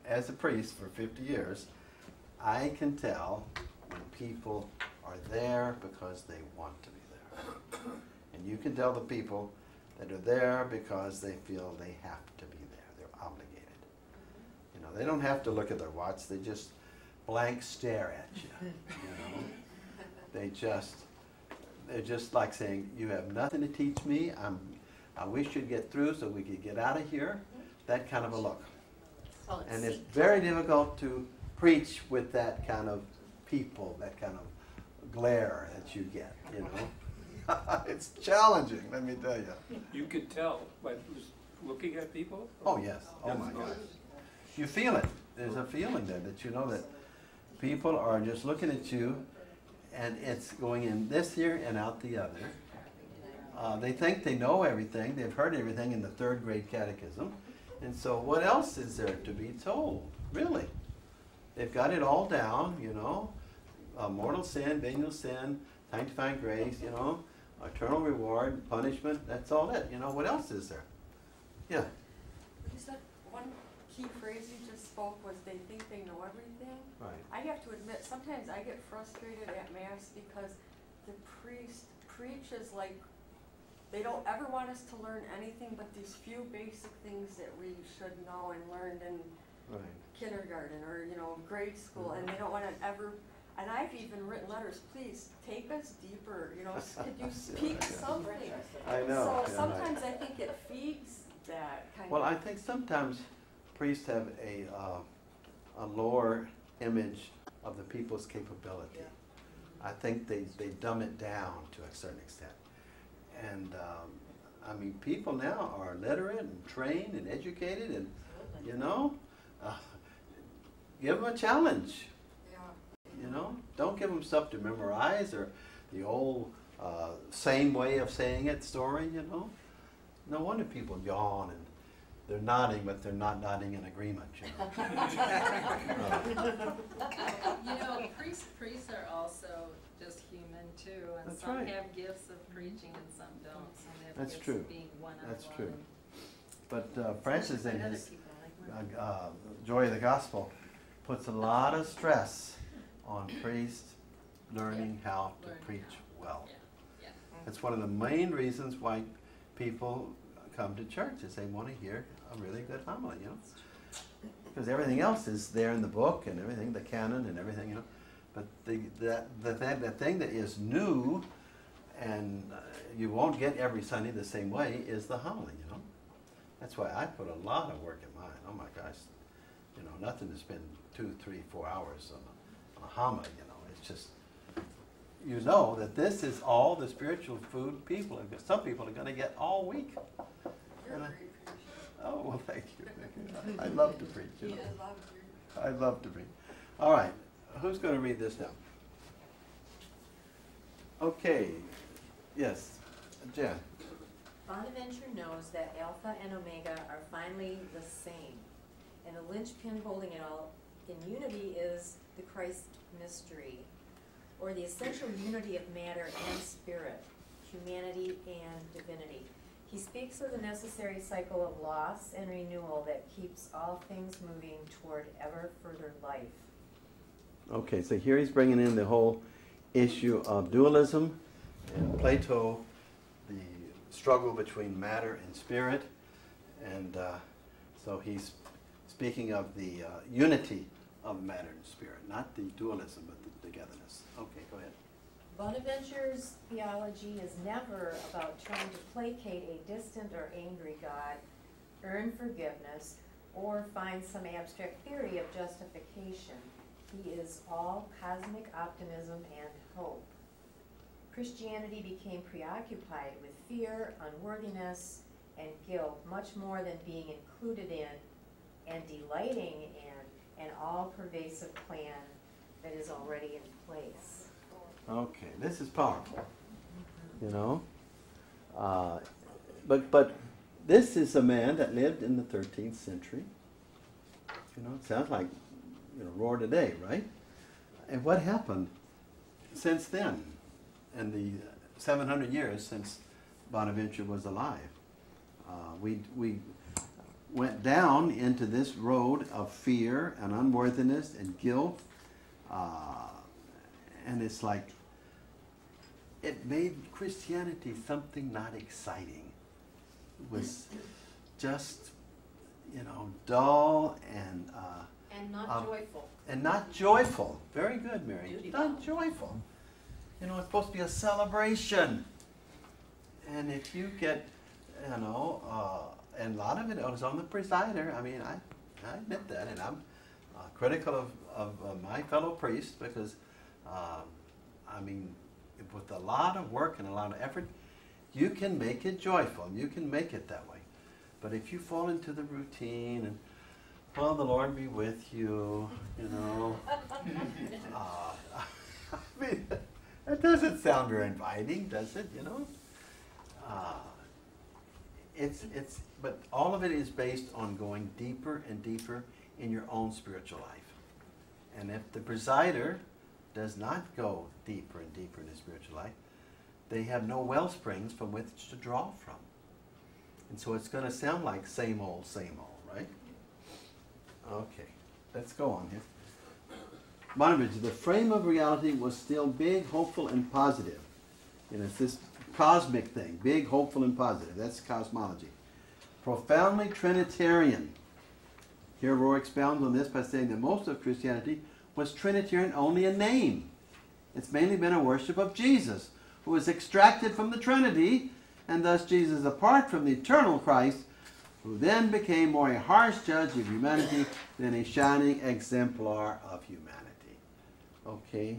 as a priest for 50 years, I can tell when people are there because they want to be there. And you can tell the people that are there because they feel they have to be there. They're obligated. You know, they don't have to look at their watch. They just blank stare at you. *laughs* You know, they just they're just like saying, "You have nothing to teach me. I'm. I wish you'd get through so we could get out of here." That kind of a look. And it's very difficult to preach with that kind of people, that kind of glare that you get. You know, *laughs* it's challenging. Let me tell you. You could tell by who's looking at people. Oh yes. Oh my gosh. You feel it. There's a feeling there that you know that people are just looking at you, and it's going in this ear and out the other. Uh, they think they know everything. They've heard everything in the third grade catechism. And so, what else is there to be told? Really? They've got it all down, you know. Uh, mortal sin, venial sin, sanctifying grace, you know, eternal reward, punishment. That's all it. You know, what else is there? Yeah. Key phrase you just spoke was they think they know everything. Right. I have to admit, sometimes I get frustrated at mass because the priest preaches like they don't ever want us to learn anything but these few basic things that we should know and learned in Right. kindergarten or, you know, grade school, and they mm-hmm. don't wanna ever, and I've even written letters, please, take us deeper, you know, could you *laughs* speak something? I know, So yeah, sometimes right. I think it feeds that kind of. Well, I think sometimes priests have a, uh, a lower image of the people's capability. I think they, they dumb it down to a certain extent. And, um, I mean, people now are literate and trained and educated and, you know, uh, give them a challenge. You know, don't give them stuff to memorize or the old uh, same way of saying it story. You know, no wonder people yawn and they're nodding, but they're not nodding in agreement. You know. *laughs* You know, priests, priests are also just human too, and That's some right. have gifts of preaching and some don't. Some have That's gifts true. of being one-on-one. That's true. But uh, Francis, in his people uh, uh, Joy of the Gospel, puts a lot of stress on priests learning how to Learning preach how. well. Yeah, yeah. That's one of the main reasons why people come to church is they want to hear a really good homily, you know. Because everything else is there in the book and everything, the canon and everything, you know. But the that the, that the thing that is new and uh, you won't get every Sunday the same way is the homily, you know. That's why I put a lot of work in mine. Oh my gosh, you know, nothing to spend two, three, four hours on a, on a homily, you know. It's just you know that this is all the spiritual food people some people are going to get all week. And I- great preacher. Oh, well, thank you. Thank you. I love to preach, you know. is love you. I love to preach. All right, who's going to read this now? Okay, yes, Jen. Bonaventure knows that Alpha and Omega are finally the same, and the linchpin holding it all in unity is the Christ mystery, or the essential unity of matter and spirit, humanity and divinity. He speaks of the necessary cycle of loss and renewal that keeps all things moving toward ever further life. Okay, so here he's bringing in the whole issue of dualism, and Plato the struggle between matter and spirit. And uh, so he's speaking of the uh, unity of matter and spirit, not the dualism, but the togetherness. Okay, go ahead. Bonaventure's theology is never about trying to placate a distant or angry God, earn forgiveness, or find some abstract theory of justification. He is all cosmic optimism and hope. Christianity became preoccupied with fear, unworthiness, and guilt much more than being included in and delighting in an all pervasive plan that is already in place. Okay, this is powerful. You know, uh, but but this is a man that lived in the 13th century. You know, it sounds like you know Rohr today, right? And what happened since then, in the 700 years since Bonaventure was alive? Uh, we we went down into this road of fear and unworthiness and guilt. Uh, and it's like it made Christianity something not exciting. It was *laughs* just, you know, dull and uh, And not Um, joyful. and not joyful. Very good, Mary. Beauty Not joyful. You know, it's supposed to be a celebration. And if you get, you know, uh, and a lot of it was on the presider. I mean, I, I admit that, and I'm uh, critical of, of uh, my fellow priests because, um, I mean, with a lot of work and a lot of effort, you can make it joyful. You can make it that way. But if you fall into the routine and, well, the Lord be with you, you know. *laughs* Uh, *laughs* I mean, that doesn't sound very inviting, does it? You know. Uh, it's it's, but all of it is based on going deeper and deeper in your own spiritual life. And if the presider does not go deeper and deeper in his spiritual life, they have no well springs from which to draw from. And so it's going to sound like same old, same old, right? Okay, let's go on here. Bonaventure, the frame of reality was still big, hopeful, and positive. Know, it's this cosmic thing, big, hopeful, and positive. That's cosmology. Profoundly Trinitarian. Here Rohr expounds on this by saying that most of Christianity was Trinitarian only in name. It's mainly been a worship of Jesus, who was extracted from the Trinity, and thus Jesus apart from the eternal Christ, who then became more a harsh judge of humanity than a shining exemplar of humanity. Okay?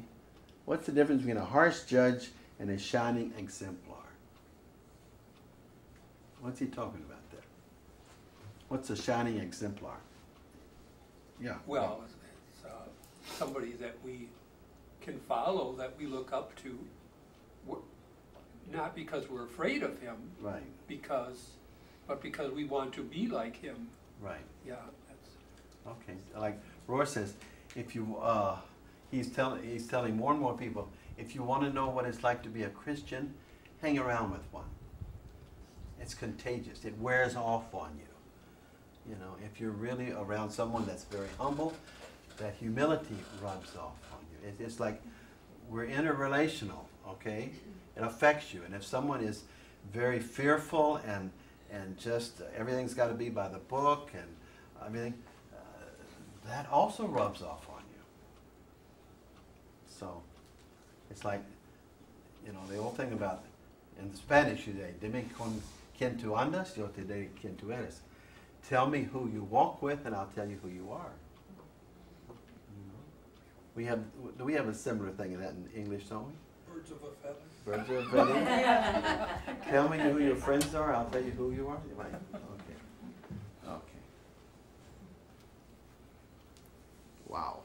What's the difference between a harsh judge and a shining exemplar? What's he talking about there? What's a shining exemplar? Yeah. Well, somebody that we can follow, that we look up to, not because we're afraid of him, Right, because, but because we want to be like him. right. Yeah, that's, Okay, like Rohr says, if you, uh, he's telling, he's telling more and more people, if you want to know what it's like to be a Christian, hang around with one. It's contagious. It wears off on you. You know, if you're really around someone that's very humble, that humility rubs off on you. It's, it's like we're interrelational, okay? It affects you. And if someone is very fearful and and just uh, everything's got to be by the book and everything, uh, that also rubs off on you. So it's like, you know, the old thing about in Spanish, you say, dime con quien tú andas, yo te diré quien tú eres. Tell me who you walk with, and I'll tell you who you are. You know? We have, do we have a similar thing in that in English, don't we? Birds of a feather. Birds of a *laughs* feather. Tell me who your friends are, I'll tell you who you are. Right. Okay. Okay. Wow.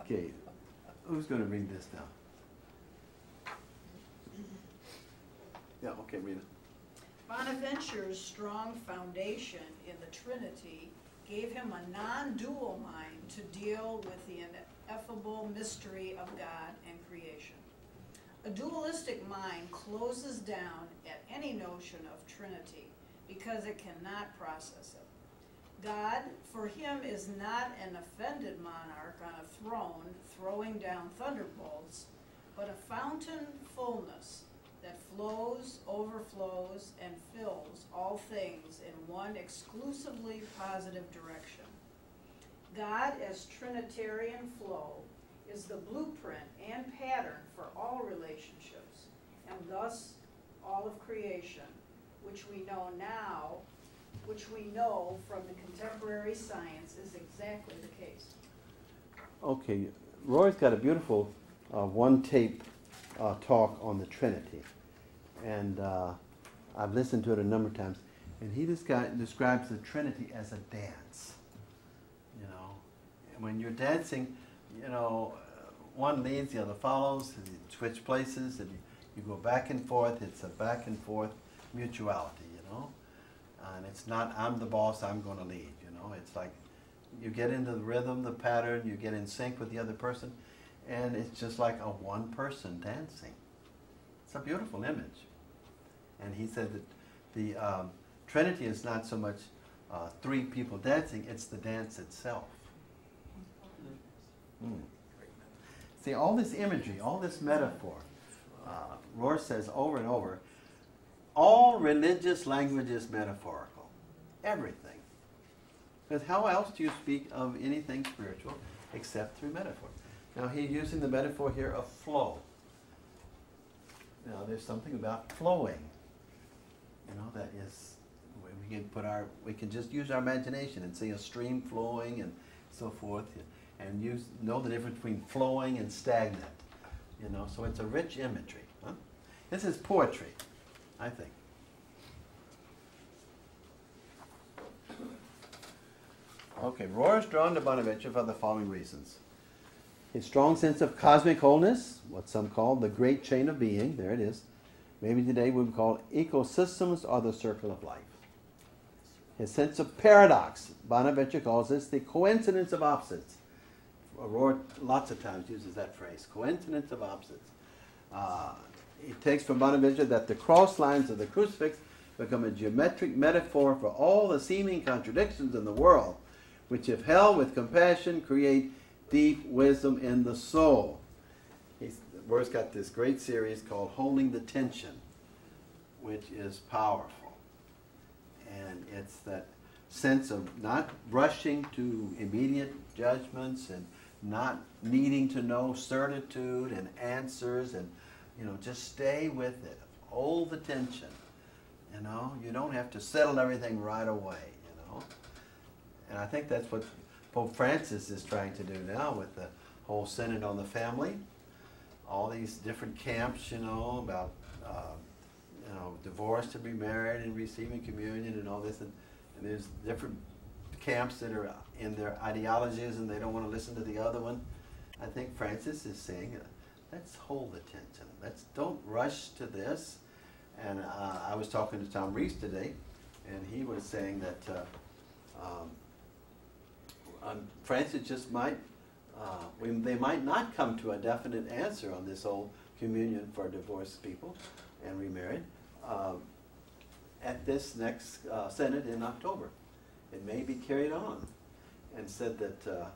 Okay, who's going to read this now? Yeah, okay, read it. Bonaventure's strong foundation in the Trinity gave him a non-dual mind to deal with the ineffable mystery of God and creation. A dualistic mind closes down at any notion of Trinity because it cannot process it. God, for him, is not an offended monarch on a throne throwing down thunderbolts, but a fountain fullness that flows, overflows, and fills all things in one exclusively positive direction. God as Trinitarian flow is the blueprint and pattern for all relationships, and thus all of creation, which we know now, which we know from the contemporary science is exactly the case. Okay, Rohr's got a beautiful uh, one tape uh, talk on the Trinity. And uh, I've listened to it a number of times. And he descri- describes the Trinity as a dance. You know, when you're dancing, you know, one leads, the other follows, and you switch places, and you, you go back and forth. It's a back and forth mutuality, you know. And it's not, I'm the boss, I'm going to lead, you know. It's like you get into the rhythm, the pattern, you get in sync with the other person, and it's just like a one person dancing. It's a beautiful image. And he said that the um, Trinity is not so much uh, three people dancing, it's the dance itself. Mm. See, all this imagery, all this metaphor, uh, Rohr says over and over, all religious language is metaphorical. Everything. Because how else do you speak of anything spiritual except through metaphor? Now he's using the metaphor here of flow. Now there's something about flowing. You know, that is we can put our we can just use our imagination and see a stream flowing and so forth and use know the difference between flowing and stagnant. You know, so it's a rich imagery. Huh? This is poetry, I think. Okay, Rohr is drawn to Bonaventure for the following reasons. His strong sense of cosmic wholeness, what some call the great chain of being, there it is. Maybe today we would call ecosystems or the circle of life. His sense of paradox, Bonaventure calls this the coincidence of opposites. Rohr lots of times uses that phrase, coincidence of opposites. Uh, he takes from Bonaventure that the cross lines of the crucifix become a geometric metaphor for all the seeming contradictions in the world which if held with compassion create deep wisdom in the soul. He's, Rohr's got this great series called Holding the Tension, which is powerful. And it's that sense of not rushing to immediate judgments and not needing to know certitude and answers and, you know, just stay with it. Hold the tension. You know, you don't have to settle everything right away, you know. And I think that's what Pope Francis is trying to do now with the whole Synod on the Family. All these different camps, you know, about uh, you know divorce to be married and receiving communion and all this, and, and there's different camps that are in their ideologies and they don't want to listen to the other one. I think Francis is saying, uh, let's hold the. Let's don't rush to this. And uh, I was talking to Tom Reese today, and he was saying that. Uh, um, um, Francis just might, uh, we, they might not come to a definite answer on this whole communion for divorced people and remarried um, at this next uh, Synod in October. It may be carried on. And said that uh,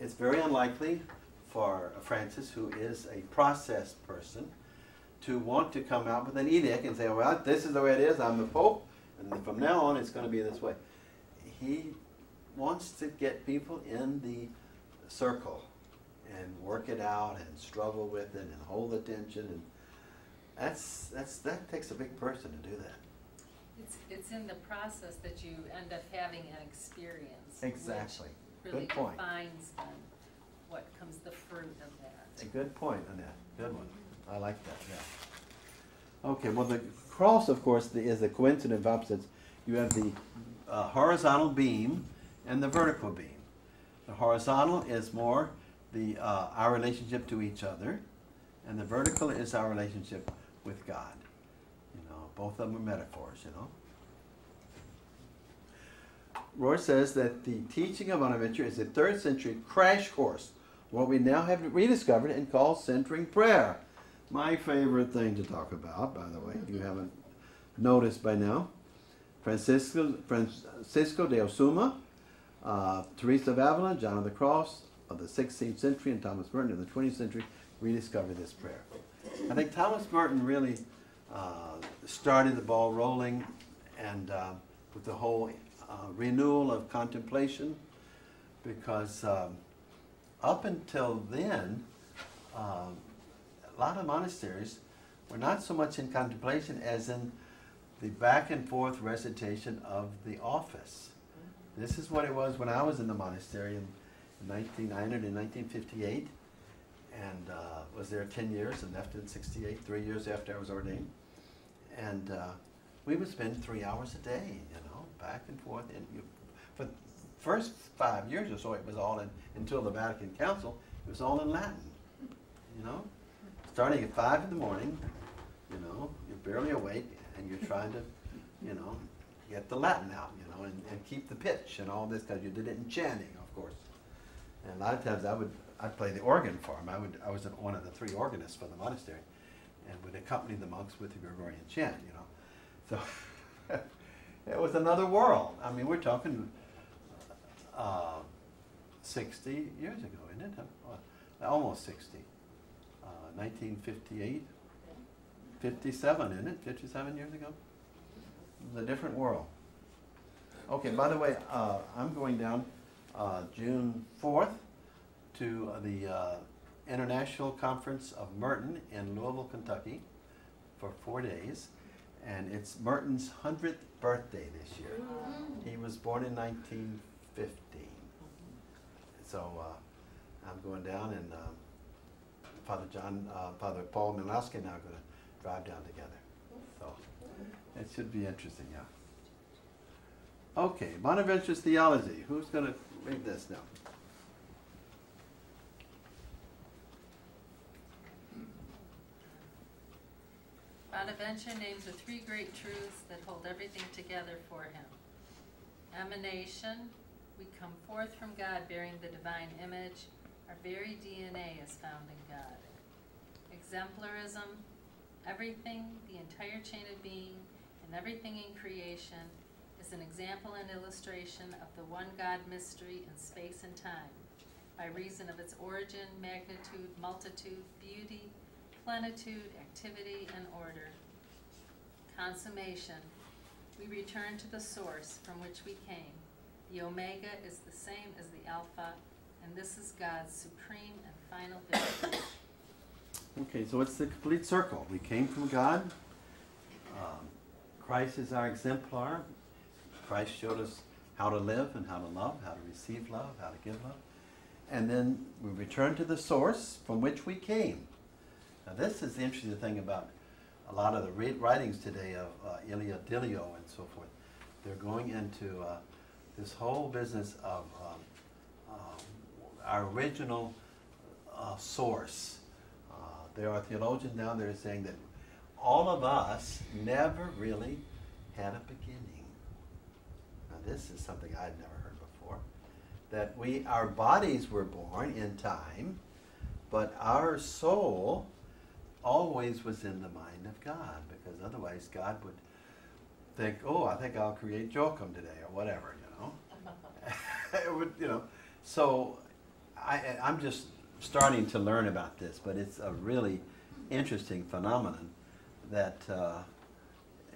it's very unlikely for Francis, who is a process person, to want to come out with an edict and say, well, this is the way it is, I'm the Pope, and from now on it's going to be this way. He wants to get people in the circle and work it out and struggle with it and hold the tension and that's that's that takes a big person to do that. It's, it's in the process that you end up having an experience. Exactly. Really Good point. defines then what comes the fruit of that. A good point, Annette. Good one. I like that, yeah. Okay, well, the cross, of course, is a coincidence of opposites. You have the uh, horizontal beam and the vertical beam. The horizontal is more the uh, our relationship to each other, and the vertical is our relationship with God. You know, both of them are metaphors. You know. Rohr says that the teaching of Bonaventure is a third century crash course, what we now have rediscovered and call centering prayer. My favorite thing to talk about, by the way, if you haven't noticed by now. Francisco, Francisco de Osuna, uh, Teresa of Avila, John of the Cross of the 16th century, and Thomas Merton of the 20th century rediscovered this prayer. I think Thomas Merton really uh, started the ball rolling and uh, with the whole uh, renewal of contemplation because um, up until then, um, a lot of monasteries were not so much in contemplation as in the back and forth recitation of the office. This is what it was when I was in the monastery in 1900 and 1958, and uh, was there 10 years and left in 68, three years after I was ordained. And uh, we would spend three hours a day, you know, back and forth. And you, for the first five years or so, it was all in, until the Vatican Council, it was all in Latin, you know. Starting at five in the morning, you know, you're barely awake and you're trying to, you know, get the Latin out, know, and, and keep the pitch and all this, because you did it in chanting, of course. And a lot of times I would, I'd play the organ for them. I would, I was one of the three organists for the monastery and would accompany the monks with the Gregorian chant, you know. So *laughs* it was another world. I mean, we're talking uh, 60 years ago, isn't it? Almost 60. Uh, 1958, 57, isn't it? 57 years ago? It was a different world. Okay, by the way, uh, I'm going down uh, June 4th to the uh, International Conference of Merton in Louisville, Kentucky for four days. And it's Merton's 100th birthday this year. He was born in 1915. So uh, I'm going down and um, Father John, uh, Father Paul Milowski and I are going to drive down together. So it should be interesting, yeah. Okay, Bonaventure's theology. Who's going to read this now? Bonaventure names the three great truths that hold everything together for him. Emanation, we come forth from God bearing the divine image. Our very DNA is found in God. Exemplarism, everything, the entire chain of being, and everything in creation is an example and illustration of the one God mystery in space and time, by reason of its origin, magnitude, multitude, beauty, plenitude, activity, and order. Consummation, we return to the source from which we came. The Omega is the same as the Alpha, and this is God's supreme and final victory. Okay, so it's the complete circle. We came from God. Um, Christ is our exemplar. Christ showed us how to live and how to love, how to receive love, how to give love. And then we return to the source from which we came. Now, this is the interesting thing about a lot of the writings today of uh, Ilia Delio and so forth. They're going into uh, this whole business of um, uh, our original uh, source. Uh, there are theologians down there saying that all of us never really had a beginning. This is something I'd never heard before. That we, our bodies were born in time, but our soul always was in the mind of God, because otherwise God would think, oh, I think I'll create Joachim today, or whatever, you know. *laughs* it would, you know. So I, I'm just starting to learn about this, but it's a really interesting phenomenon that uh,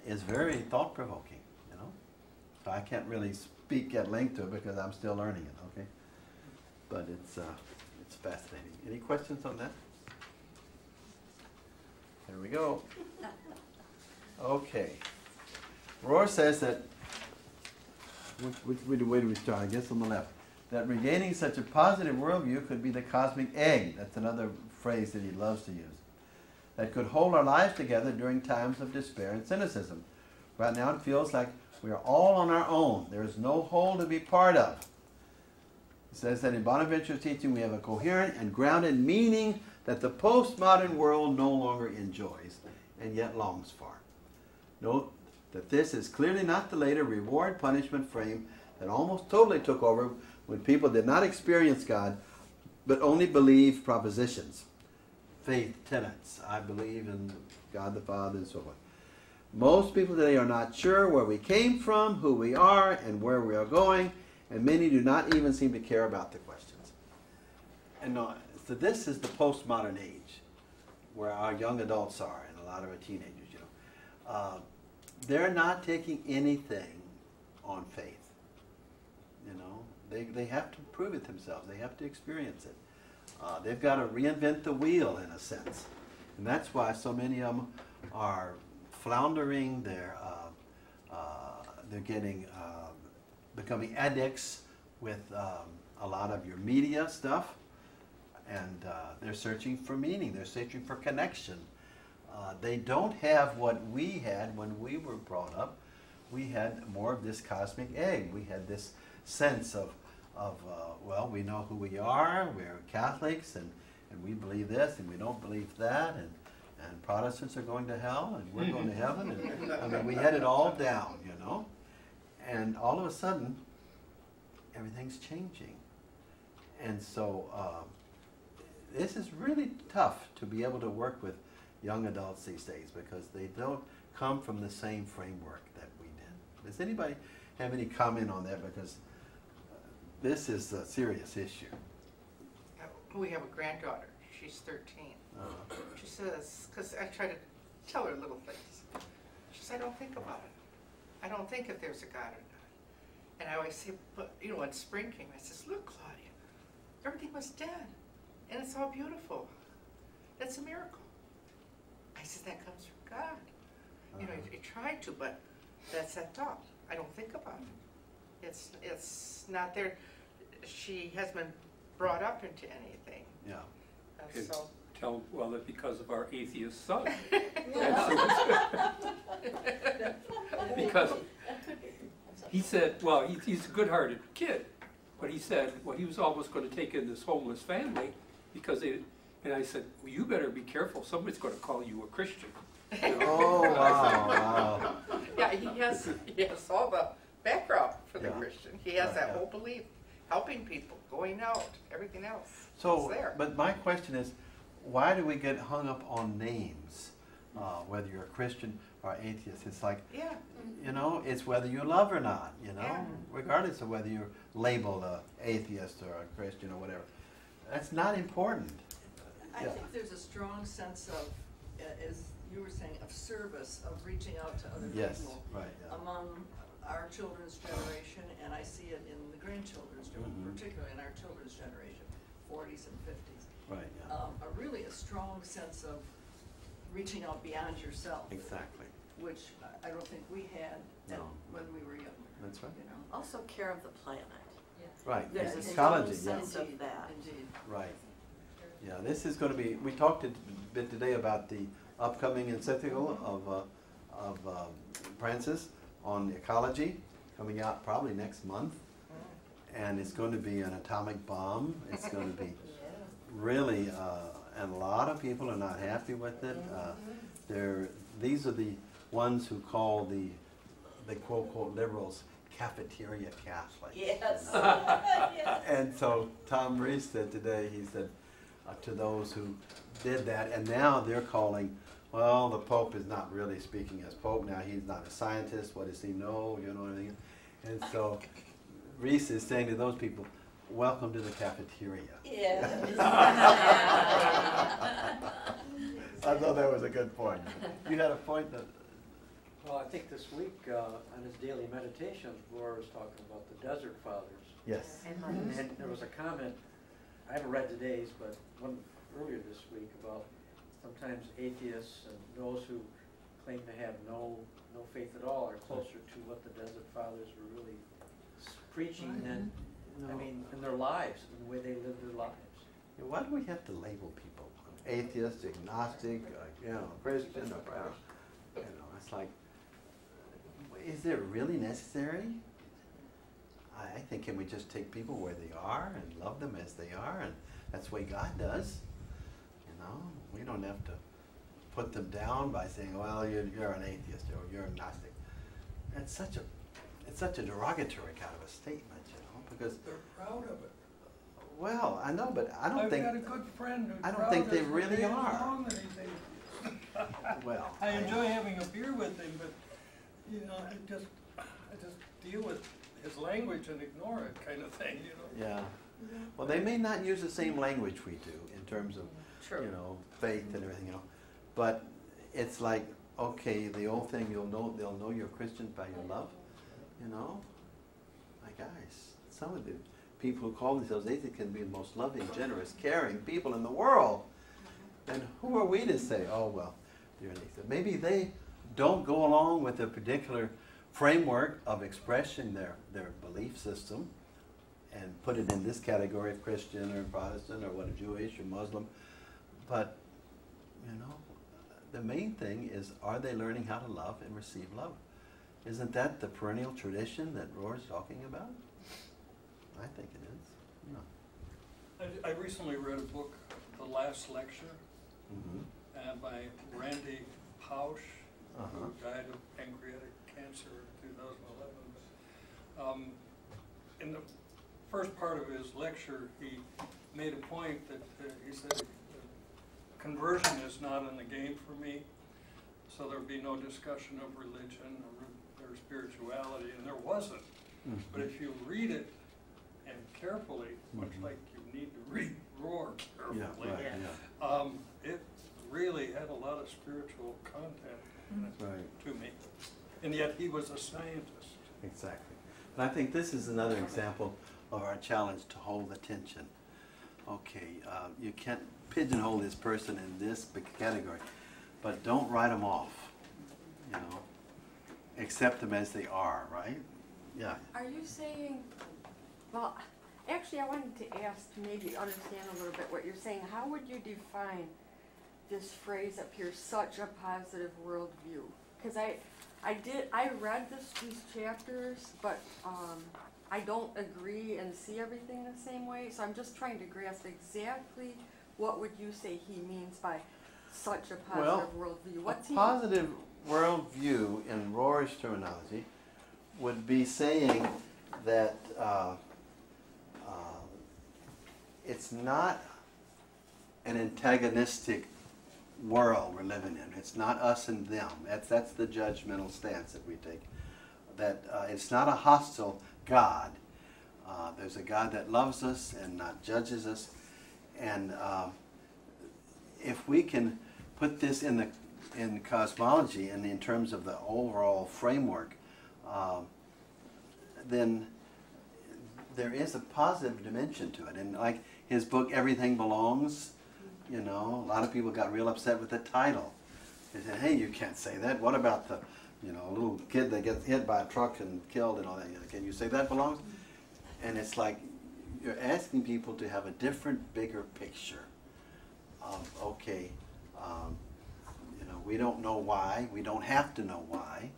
is very thought provoking, I can't really speak at length to it because I'm still learning it, okay? But it's, uh, it's fascinating. Any questions on that? There we go. Okay. Rohr says that, which, which, way do we start? I guess on the left. That regaining such a positive worldview could be the cosmic egg. That's another phrase that he loves to use. That could hold our lives together during times of despair and cynicism. Right now it feels like we are all on our own. There is no whole to be part of. It says that in Bonaventure's teaching we have a coherent and grounded meaning that the postmodern world no longer enjoys and yet longs for. Note that this is clearly not the later reward punishment frame that almost totally took over when people did not experience God but only believed propositions, faith tenets. I believe in God the Father and so on. Most people today are not sure where we came from, who we are, and where we are going, and many do not even seem to care about the questions. And no, so this is the postmodern age where our young adults are and a lot of our teenagers, you know. uh, they're not taking anything on faith. You know, they, they have to prove it themselves. They have to experience it. Uh, they've got to reinvent the wheel in a sense, and that's why so many of them are floundering. They're uh, uh, they're getting uh, becoming addicts with um, a lot of your media stuff, and uh, they're searching for meaning. They're searching for connection. Uh, they don't have what we had when we were brought up. We had more of this cosmic egg. We had this sense of, of uh, well, we know who we are. We're Catholics, and, and we believe this, and we don't believe that, and, and Protestants are going to hell, and we're hmm. going to heaven. And, I mean, we had it all down, you know. And all of a sudden, everything's changing. And so uh, this is really tough to be able to work with young adults these days because they don't come from the same framework that we did. Does anybody have any comment on that? Because uh, this is a serious issue. Uh, we have a granddaughter. She's 13. She says, because I try to tell her little things. She says, I don't think about it. I don't think if there's a God or not. And I always say, but, you know, when spring came, I says, look, Claudia, everything was dead. And it's all beautiful. That's a miracle. I said, that comes from God. You know, I, I tried to, but that's that thought. I don't think about it. It's, it's not there. She hasn't been brought up into anything. yeah. Uh. So, Tell, well, that because of our atheist son. *laughs* Because he said, well, he, he's a good-hearted kid, but he said, well, he was almost gonna take in this homeless family because they, and I said, well, you better be careful, somebody's gonna call you a Christian. Oh, wow, *laughs* wow. yeah, he has, he has all the background for the Yeah. Christian. He has Right, that yeah. whole belief, helping people, going out, everything else. So, It's there. but my question is, why do we get hung up on names? Uh, whether you're a Christian or atheist, it's like, Yeah, you know, it's whether you love or not, you know, Yeah. regardless of whether you're labeled a atheist or a Christian or whatever. That's not important. I Yeah. think there's a strong sense of, uh, as you were saying, of service, of reaching out to other Yes, people right, yeah. among our children's generation, and I see it in the grandchildren's, gen- Mhm. particularly in our children's generation, forties and fifties. Right, yeah, Um, a really a strong sense of reaching out beyond yourself, exactly. which I- I don't think we had No. when we were younger, That's right. you know. Also care of the planet. Right, There's a ecology, strong yeah, sense of that. Indeed. right. Yeah, this is gonna be, we talked a bit today about the upcoming encyclical of, uh, of um, Francis on ecology, coming out probably next month. And it's going to be an atomic bomb, it's gonna be *laughs* really, uh, and a lot of people are not happy with it. Uh, They're, these are the ones who call the, the quote, quote liberals cafeteria Catholics. you Yes. *laughs* And so Tom Reese said today, he said uh, to those who did that, and now they're calling, well, the Pope is not really speaking as Pope now, he's not a scientist, what does he know, you know what I mean? And so Reese is saying to those people, welcome to the cafeteria. Yeah. *laughs* I thought that was a good point. You had a point that, Well, I think this week, uh, on his daily meditations, Rohr was talking about the Desert Fathers. yes. And there was a comment, I haven't read today's, but one earlier this week about sometimes atheists and those who claim to have no, no faith at all are closer to what the Desert Fathers were really s- preaching than, I mean, in their lives, in the way they live their lives. Why do we have to label people? Atheist, agnostic, uh, you know, Christian, or, whatever? you know, it's like, is it really necessary? I, I think can we just take people where they are and love them as they are, and that's the way God does? You know, we don't have to put them down by saying, well, you're, you're an atheist, or you're agnostic. It's such a, it's such a derogatory kind of a statement, you know, because, They're proud of it. well, I know, but I don't think. I've got a good friend who's I don't proud think they really day are. long that he's atheist. *laughs* Well, *laughs* I I- enjoy having a beer with him, but, you know, I just, I just deal with his language and ignore it kind of thing, you know? Yeah. Well, they may not use the same language we do in terms of, True. you know, faith and everything, you know. But it's like, okay, the old thing, you'll know, they'll know you're Christians by your love, you know? My guys, some of the people who call themselves atheists can be the most loving, generous, caring people in the world. And who are we to say, oh, well, they're an atheist? Maybe they don't go along with a particular framework of expressing their, their belief system and put it in this category of Christian or Protestant or what, a Jewish or Muslim. But, you know, the main thing is, are they learning how to love and receive love? Isn't that the perennial tradition that Rohr's talking about? I think it is. No. I, I recently read a book, The Last Lecture, Mhm. uh, by Randy Pausch, Uh-huh. who died of pancreatic cancer in 2011. Um, in the first part of his lecture, he made a point that uh, he said, uh, conversion is not in the game for me, so there'd be no discussion of religion or, or spirituality, and there wasn't. But if you read it and carefully, much Mhm. like you need to read Rohr carefully, Yeah, right, yeah. um, it really had a lot of spiritual content in it Right. to me. And yet he was a scientist. Exactly. And I think this is another example of our challenge to hold attention. Okay, uh, you can't pigeonhole this person in this category, but don't write them off. You know, accept them as they are, right? Yeah. Are you saying, well, actually, I wanted to ask, maybe understand a little bit what you're saying. How would you define this phrase up here, such a positive worldview? Because I, I did, I read this, these chapters, but, um, I don't agree and see everything the same way, so I'm just trying to grasp exactly what would you say he means by such a Well, positive worldview? A What's he? positive worldview in Rohr's terminology would be saying that uh, it's not an antagonistic world we're living in. It's not us and them. That's, that's the judgmental stance that we take. That uh, it's not a hostile God. Uh, there's a God that loves us and not judges us. And um, if we can put this in the in cosmology and in terms of the overall framework, um, then there is a positive dimension to it. And like his book, Everything Belongs, you know, a lot of people got real upset with the title. They said, "Hey, you can't say that. What about the, you know, a little kid that gets hit by a truck and killed and all that? Can you say that belongs?" And it's like you're asking people to have a different, bigger picture of okay, um, you know, we don't know why, we don't have to know why,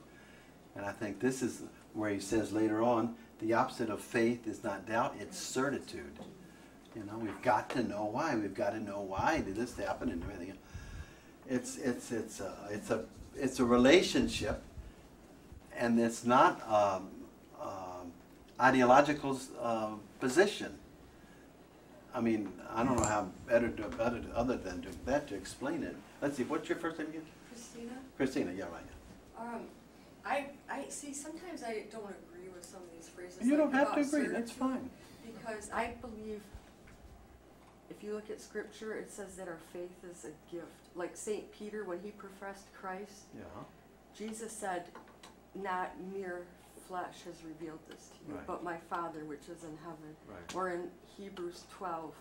and I think this is where he says later on, the opposite of faith is not doubt, it's certitude. You know, we've got to know why. We've got to know why did this happen and everything. It's it's it's a it's a it's a relationship, and it's not um, um, ideological uh, position. I mean, I don't know how better to, better to, other than to, that to explain it. Let's see, what's your first name again? Christina? Christina. Yeah, right. Um, I, I, see, sometimes I don't agree with some of these phrases. You don't have to agree. That's fine. Because I believe, if you look at scripture, it says that our faith is a gift. Like Saint Peter, when he professed Christ, Yeah. Jesus said, not mere flesh has revealed this to you, Right. but my Father which is in heaven. Right. Or in Hebrews twelve,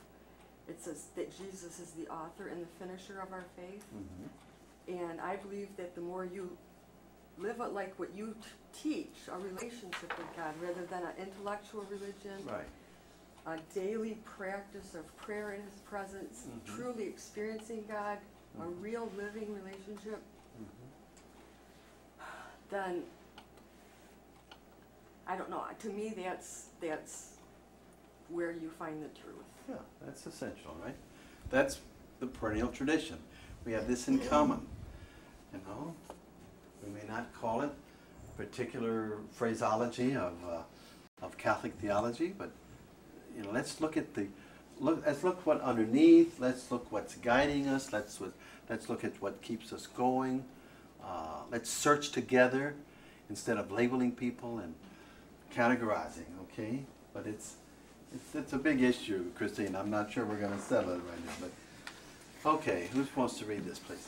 it says that Jesus is the author and the finisher of our faith. Mm-hmm. And I believe that the more you live it like what you t- teach, a relationship with God, rather than an intellectual religion, Right. A daily practice of prayer in His presence, Mhm. truly experiencing God, a Mhm. real living relationship, Mm-hmm. then I don't know. To me, that's that's where you find the truth. Yeah, that's essential, right? That's the perennial tradition. We have this in common. You know, we may not call it particular phraseology of uh, of Catholic theology, but you know, let's look at the look. Let's look what underneath. Let's look what's guiding us. Let's let's look at what keeps us going. Uh, let's search together instead of labeling people and categorizing. Okay, but it's it's, it's a big issue, Christine. I'm not sure we're going to settle it right now, but okay. Who wants to read this, please?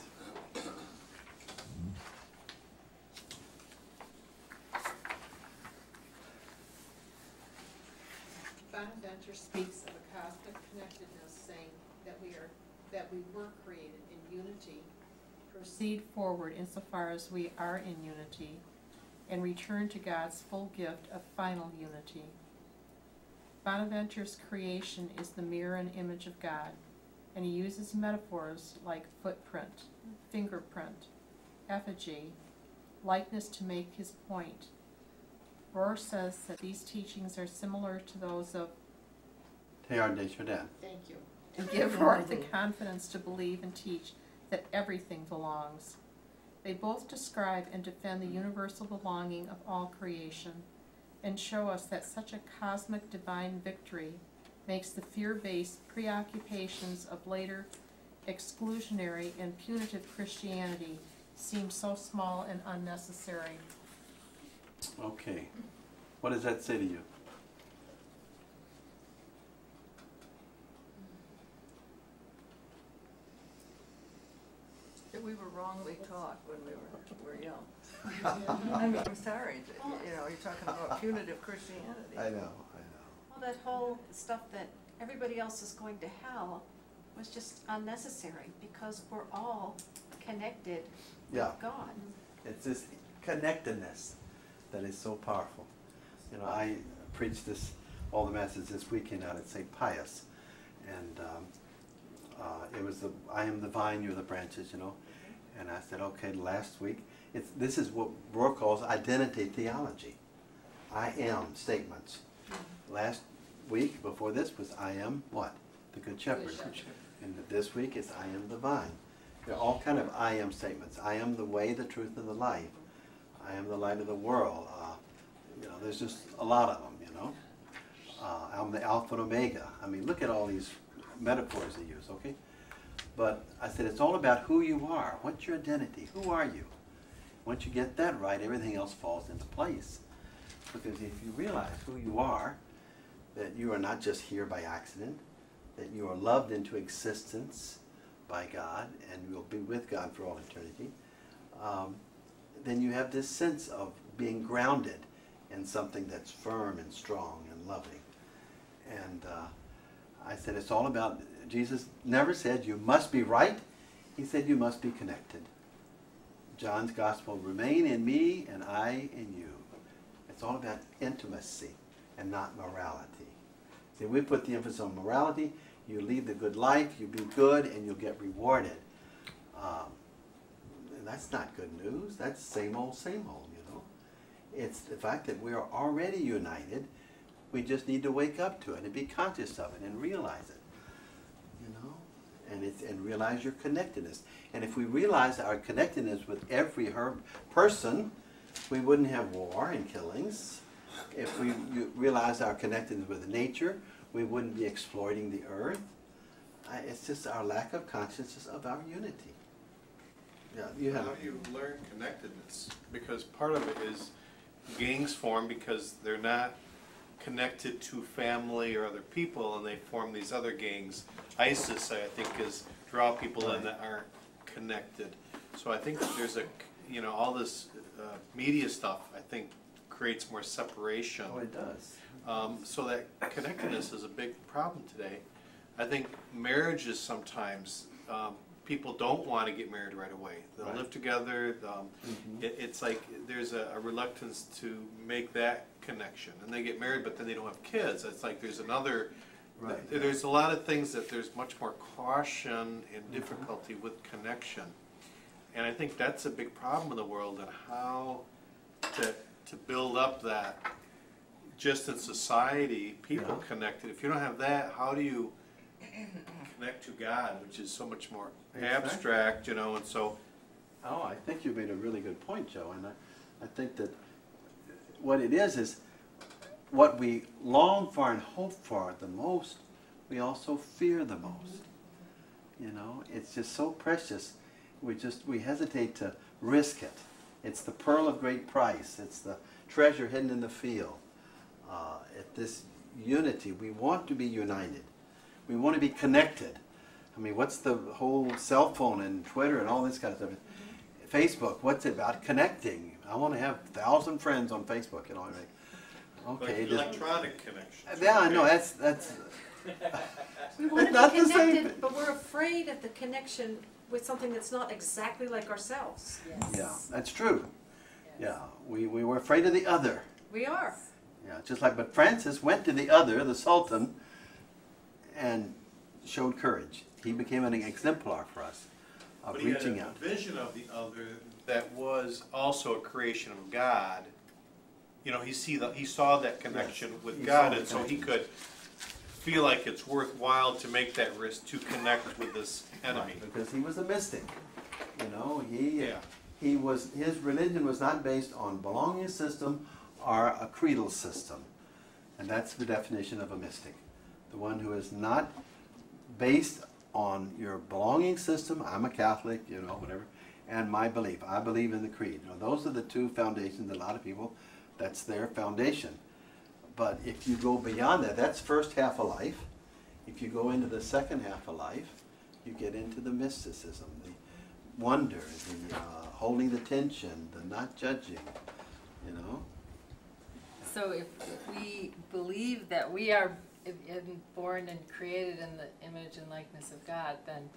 Bonaventure speaks of a cosmic connectedness, saying that we are that we were created in unity, proceed forward insofar as we are in unity, and return to God's full gift of final unity. Bonaventure's creation is the mirror and image of God, and he uses metaphors like footprint, fingerprint, effigy, likeness to make his point, Rohr says that these teachings are similar to those of Teilhard de Chardin. Thank you. And give Rohr the confidence to believe and teach that everything belongs. They both describe and defend the universal belonging of all creation and show us that such a cosmic divine victory makes the fear-based preoccupations of later exclusionary and punitive Christianity seem so small and unnecessary. Okay. What does that say to you? That we were wrongly taught when we were, were young. *laughs* I mean, I'm sorry, you know, you're talking about *laughs* punitive Christianity. I know, I know. Well, that whole stuff that everybody else is going to hell was just unnecessary because we're all connected Yeah. with God. It's this connectedness that is so powerful. You know, I preached this, all the messages this weekend out at St. Pius. And um, uh, it was the, I am the vine, you're the branches, you know. And I said, okay, last week, it's, this is what Rohr calls identity theology. I am statements. Last week, before this, was I am what? The Good Shepherd. And this week is I am the vine. They're all kind of I am statements. I am the way, the truth, and the life. I am the light of the world. Uh, you know, there's just a lot of them, you know. Uh, I'm the Alpha and Omega. I mean, look at all these metaphors they use, okay? But I said it's all about who you are. What's your identity? Who are you? Once you get that right, everything else falls into place. Because if you realize who you are, that you are not just here by accident, that you are loved into existence by God and will be with God for all eternity, um, then you have this sense of being grounded in something that's firm and strong and loving. And uh, I said it's all about, Jesus never said you must be right. He said you must be connected. John's gospel, remain in me and I in you. It's all about intimacy and not morality. See, we put the emphasis on morality. You lead the good life, you be good, and you'll get rewarded. Um, that's not good news. That's same old, same old, you know. It's the fact that we are already united. We just need to wake up to it and be conscious of it and realize it. You know? And it's and realize your connectedness. And if we realize our connectedness with every her person, we wouldn't have war and killings. If we realize our connectedness with nature, we wouldn't be exploiting the earth. It's just our lack of consciousness of our unity. Yeah, you have. How do you learn connectedness? Because part of it is gangs form because they're not connected to family or other people, and they form these other gangs. ISIS, I think, is draw people in that aren't connected. So I think that there's a, you know, all this uh, media stuff. I think creates more separation. Oh, it does. Um, so that connectedness is a big problem today. I think marriage is sometimes um, people don't want to get married right away. They'll Right. live together. Um, Mhm. it, it's like there's a, a reluctance to make that connection, and they get married, but then they don't have kids. It's like there's another. Right. th- There's a lot of things that there's much more caution and Mm-hmm. difficulty with connection, and I think that's a big problem in the world and how to to build up that just in society, people Yeah. connected. If you don't have that, how do you connect to God, which is so much more. Abstract, you know? And so, Oh, I think you made a really good point, Joe, and I, I think that what it is is what we long for and hope for the most, we also fear the most. You know, it's just so precious. We just we hesitate to risk it. It's the pearl of great price. It's the treasure hidden in the field. Uh, at this unity, we want to be united. We want to be connected. I mean, what's the whole cell phone and Twitter and all this kind of stuff? Facebook, what's it about? Connecting. I want to have a thousand friends on Facebook, you know. I mean, okay, like electronic connection. yeah, I know that's that's *laughs* We want *laughs* Not to the be same connected, but we're afraid of the connection with something that's not exactly like ourselves. Yeah, that's true. Yeah, we, we were afraid of the other. We are. Yeah, just like, but Francis went to the other, the Sultan, and showed courage. He became an exemplar for us of But he had reaching a out. vision of the other that was also a creation of God. You know, he see the, he saw that connection with he God, and so he could feel like it's worthwhile to make that risk to connect with this enemy. Right, because he was a mystic. You know, he Yeah. he was his religion was not based on belonging system or a creedal system, and that's the definition of a mystic, the one who is not based on your belonging system. I'm a Catholic, you know, whatever, and my belief. I believe in the creed. You know, those are the two foundations. A lot of people, that's their foundation. But if you go beyond that, that's first half of life. If you go into the second half of life, you get into the mysticism, the wonder, the uh, holding the tension, the not judging, you know? So if, if we believe that we are in, in- born and created in the image and likeness of God, then,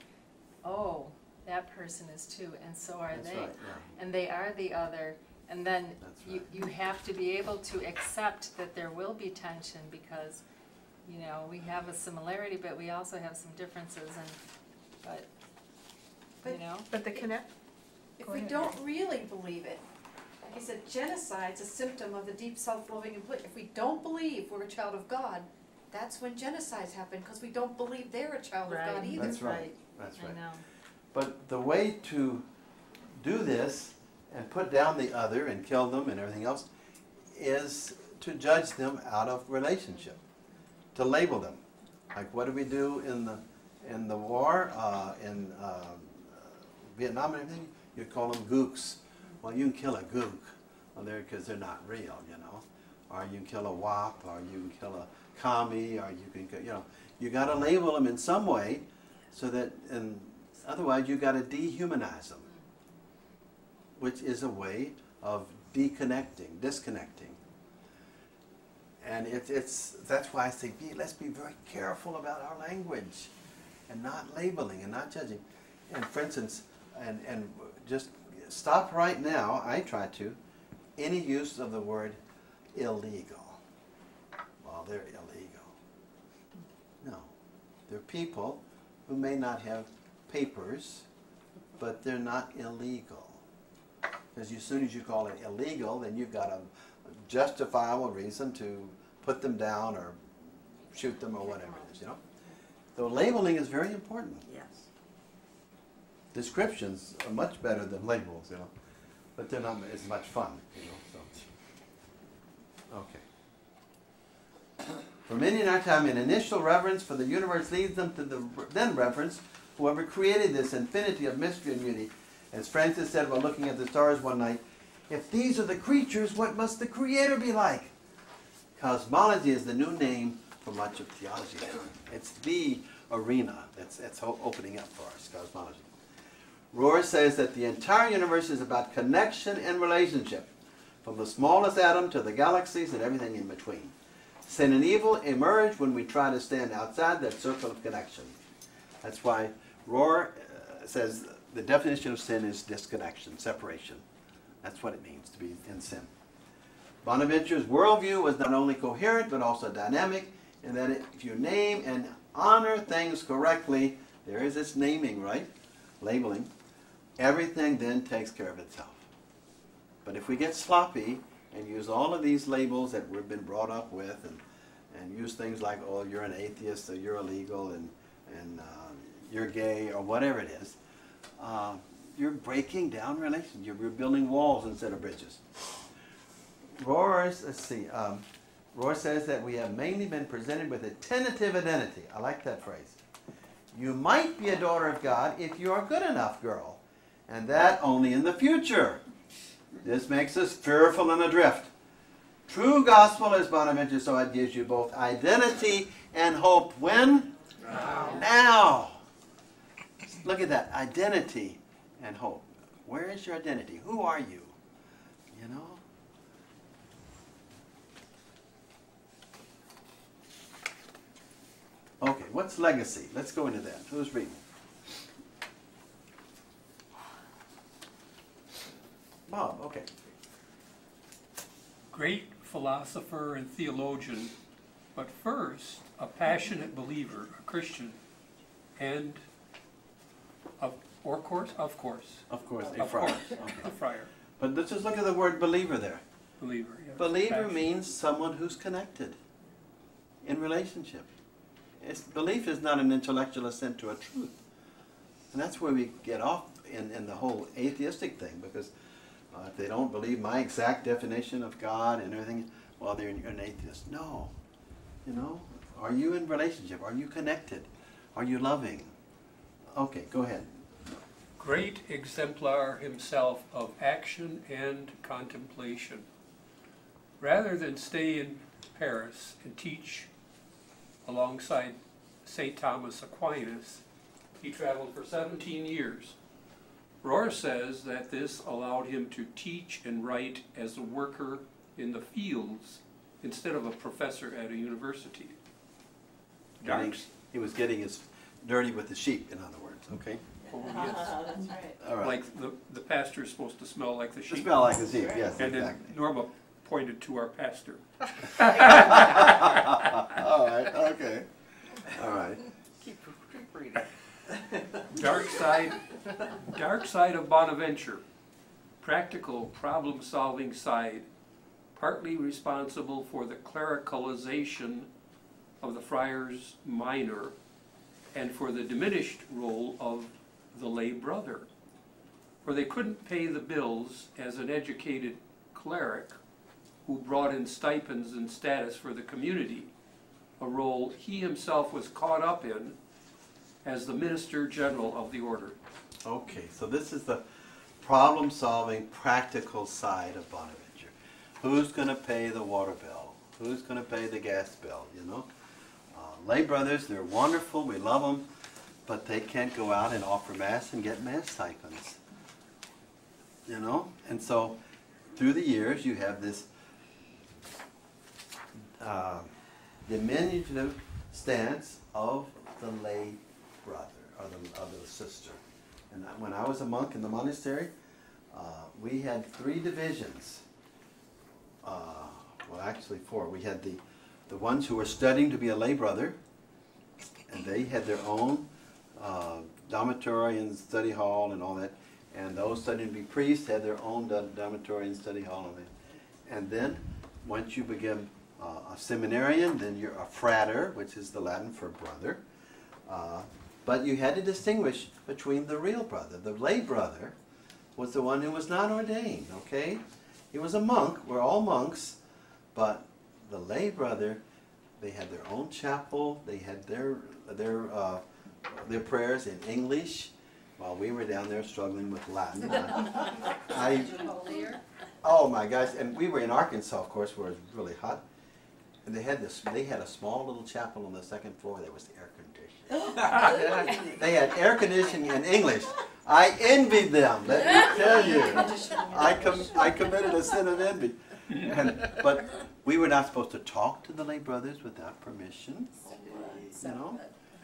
oh, that person is too, and so are That's they. right, yeah. And they are the other, and then That's you, you have to be able to accept that there will be tension because, you know, we have a similarity, but we also have some differences and, but, you But- know? But the connect, If Go we ahead. don't really believe it, like I said, genocide's a symptom of the deep self-loathing and put, if we don't believe we're a child of God, that's when genocides happen, because we don't believe they're a child of God either. That's right, that's right. I right. know. But the way to do this and put down the other and kill them and everything else is to judge them out of relationship, to label them. Like what do we do in the in the war uh, in uh, Vietnam and everything? You call them gooks. Well, you can kill a gook, well, they're because they're not real, you know. Or you can kill a wop, or you can kill a commie, or you can, go, you know, you got to label them in some way, so that and otherwise you got to dehumanize them, which is a way of deconnecting, disconnecting. And it, it's that's why I say be, let's be very careful about our language, and not labeling and not judging. And for instance, and and just stop right now. I try to any use of the word illegal. Well, they're illegal. No, they're people who may not have papers, but they're not illegal. Because as soon as you call it illegal, then you've got a justifiable reason to put them down or shoot them or whatever it is, you know? So labeling is very important. Yes. Descriptions are much better than labels, you know, but they're not as much fun, you know, so. Okay. For many in our time, an initial reverence for the universe leads them to the then reverence whoever created this infinity of mystery and beauty. As Francis said while looking at the stars one night, if these are the creatures, what must the Creator be like? Cosmology is the new name for much of theology. It's the arena that's, that's opening up for us, cosmology. Rohr says that the entire universe is about connection and relationship, from the smallest atom to the galaxies and everything in between. Sin and evil emerge when we try to stand outside that circle of connection. That's why Rohr uh, says the definition of sin is disconnection, separation. That's what it means to be in sin. Bonaventure's worldview was not only coherent but also dynamic, in that if you name and honor things correctly, there is this naming, right? Labeling. Everything then takes care of itself. But if we get sloppy and use all of these labels that we've been brought up with and, and use things like, oh, you're an atheist or you're illegal and, and uh, you're gay or whatever it is, uh, you're breaking down relations. You're, building walls instead of bridges. Rohr's, let's see, um, Rohr says that we have mainly been presented with a tentative identity. I like that phrase. You might be a daughter of God if you are good enough, girl, and that only in the future. This makes us fearful and adrift. True gospel, as Bonaventure saw it, gives you both identity and hope. When? Now. Now. Look at that identity and hope. Where is your identity? Who are you? You know? Okay, what's legacy? Let's go into that. Who's reading? Bob, okay. Great philosopher and theologian, but first a passionate believer, a Christian, and of, or course, of course, Of course, a of friar. course, Okay. a friar, But let's just look at the word believer there. believer. yeah, Believer means someone who's connected in relationship. It's, belief is not an intellectual assent to a truth. And that's where we get off in, in the whole atheistic thing because uh, if they don't believe my exact definition of God and everything, well, they're an atheist. No. You know, are you in relationship? Are you connected? Are you loving? Okay, go ahead. Great exemplar himself of action and contemplation. Rather than stay in Paris and teach alongside St. Thomas Aquinas, he traveled for 17 years. Rohr says that this allowed him to teach and write as a worker in the fields instead of a professor at a university. Getting- Darks, he was getting his dirty with the sheep, in other words, okay? oh, yes. *laughs* That's right. All right. Like the, the pastor is supposed to smell like the sheep. Smell like the sheep, yes, And then exactly. Norma pointed to our pastor. *laughs* *laughs* All right, okay. All right. Keep, keep reading. Dark side, dark side of Bonaventure, practical problem-solving side, partly responsible for the clericalization of the friars minor and for the diminished role of the lay brother. For they couldn't pay the bills as an educated cleric who brought in stipends and status for the community, a role he himself was caught up in as the Minister General of the Order. Okay, so this is the problem-solving, practical side of Bonaventure. Who's going to pay the water bill? Who's going to pay the gas bill? You know, uh, lay brothers, they're wonderful. We love them, but they can't go out and offer mass and get mass stipends. You know, and so through the years, you have this uh, diminutive stance of the lay brother or the, of the sister. And when I was a monk in the monastery, uh, we had three divisions. Uh, well, actually four. We had the, the ones who were studying to be a lay brother, and they had their own uh, dormitory and study hall and all that. And those studying to be priests had their own dormitory and study hall and that. And then, once you become uh, a seminarian, then you're a frater, which is the Latin for brother. But you had to distinguish between the real brother. The lay brother was the one who was not ordained, okay? He was a monk, we're all monks, but the lay brother, they had their own chapel, they had their, their, uh, their prayers in English, while we were down there struggling with Latin. *laughs* I, oh my gosh, and we were in Arkansas, of course, where it was really hot. And they had this, they had a small little chapel on the second floor that was air conditioned. *laughs* They had air conditioning in English. I envied them, let me tell you. I com, I committed a sin of envy. And, but we were not supposed to talk to the lay brothers without permission, you know?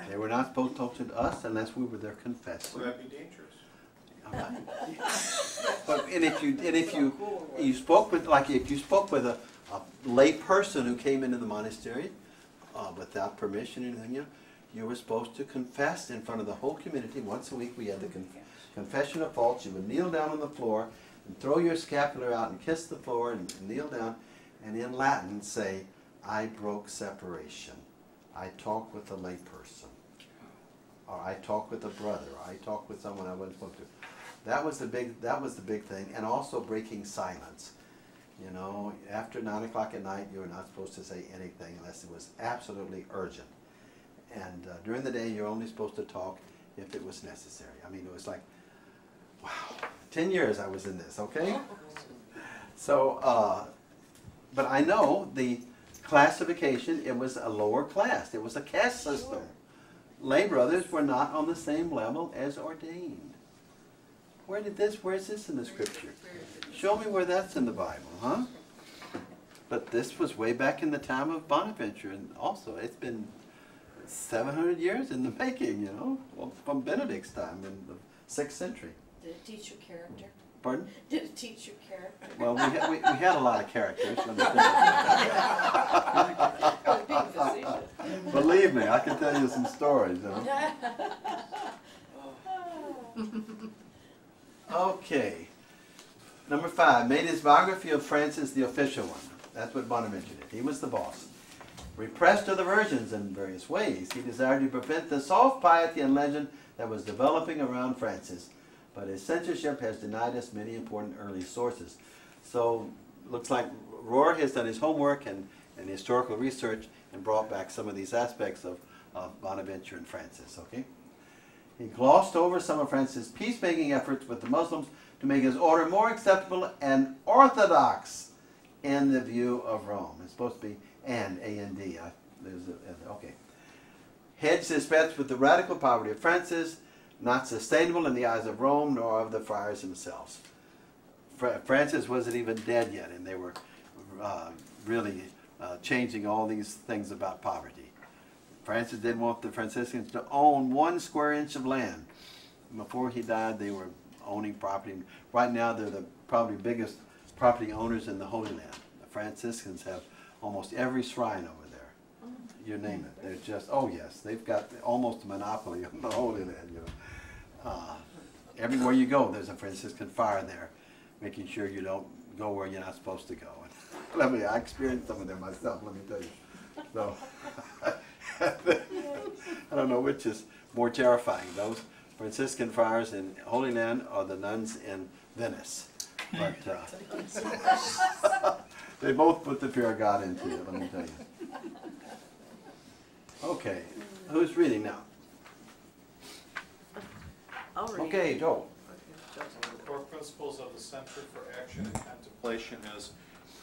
They were not supposed to talk to us unless we were their confessor. Would that be dangerous? But, and if you, and if you, you spoke with, like, if you spoke with a, a lay person who came into the monastery, uh, without permission or anything, you you were supposed to confess in front of the whole community. Once a week, we had the con- confession of faults. You would kneel down on the floor and throw your scapular out and kiss the floor and, and kneel down, and in Latin say, I broke separation. I talked with a lay person. Or I talked with a brother, or I talked with someone I wasn't supposed to. That was the big, that was the big thing, and also breaking silence. You know, after nine o'clock at night, you were not supposed to say anything unless it was absolutely urgent. And uh, during the day, you're only supposed to talk if it was necessary. I mean, it was like, wow, ten years I was in this, okay? *laughs* So, uh, but I know the classification, it was a lower class. It was a caste system. Lay brothers were not on the same level as ordained. Where did this, where is this in the scripture? Show me where that's in the Bible, huh? But this was way back in the time of Bonaventure, and also it's been seven hundred years in the *laughs* making, you know, well, from Benedict's time in the sixth century. Did it teach you character? Pardon? *laughs* Did it teach you character? Well, we had, we, we had a lot of characters. let me tell I was being facetious. you. Believe me, I can tell you some stories. You know? *laughs* Okay. Number five, made his biography of Francis the official one. That's what Bonaventure did. He was the boss. Repressed other versions in various ways. He desired to prevent the soft piety and legend that was developing around Francis, but his censorship has denied us many important early sources. So, looks like Rohr has done his homework and, and historical research and brought back some of these aspects of, of Bonaventure and Francis, okay? He glossed over some of Francis' peacemaking efforts with the Muslims to make his order more acceptable and orthodox in the view of Rome. It's supposed to be and, A-N-D. I- okay. Hedged his bets with the radical poverty of Francis, not sustainable in the eyes of Rome nor of the friars themselves. Fra- Francis wasn't even dead yet, and they were uh, really uh, changing all these things about poverty. Francis didn't want the Franciscans to own one square inch of land. Before he died, they were owning property. Right now, they're the probably biggest property owners in the Holy Land. The Franciscans have almost every shrine over there. You name it. They're just, oh yes, they've got almost a monopoly *laughs* on the Holy Land, you know. Uh, everywhere you go, there's a Franciscan friar there, making sure you don't go where you're not supposed to go. *laughs* let me, I experienced some of them myself, let me tell you. So, *laughs* I don't know which is more terrifying, those Franciscan friars in Holy Land or the nuns in Venice. But uh, *laughs* they both put the fear of God into you, let me tell you. Okay, who's reading now? I'll read. Okay, Joe. The core principles of the Center for Action and Contemplation is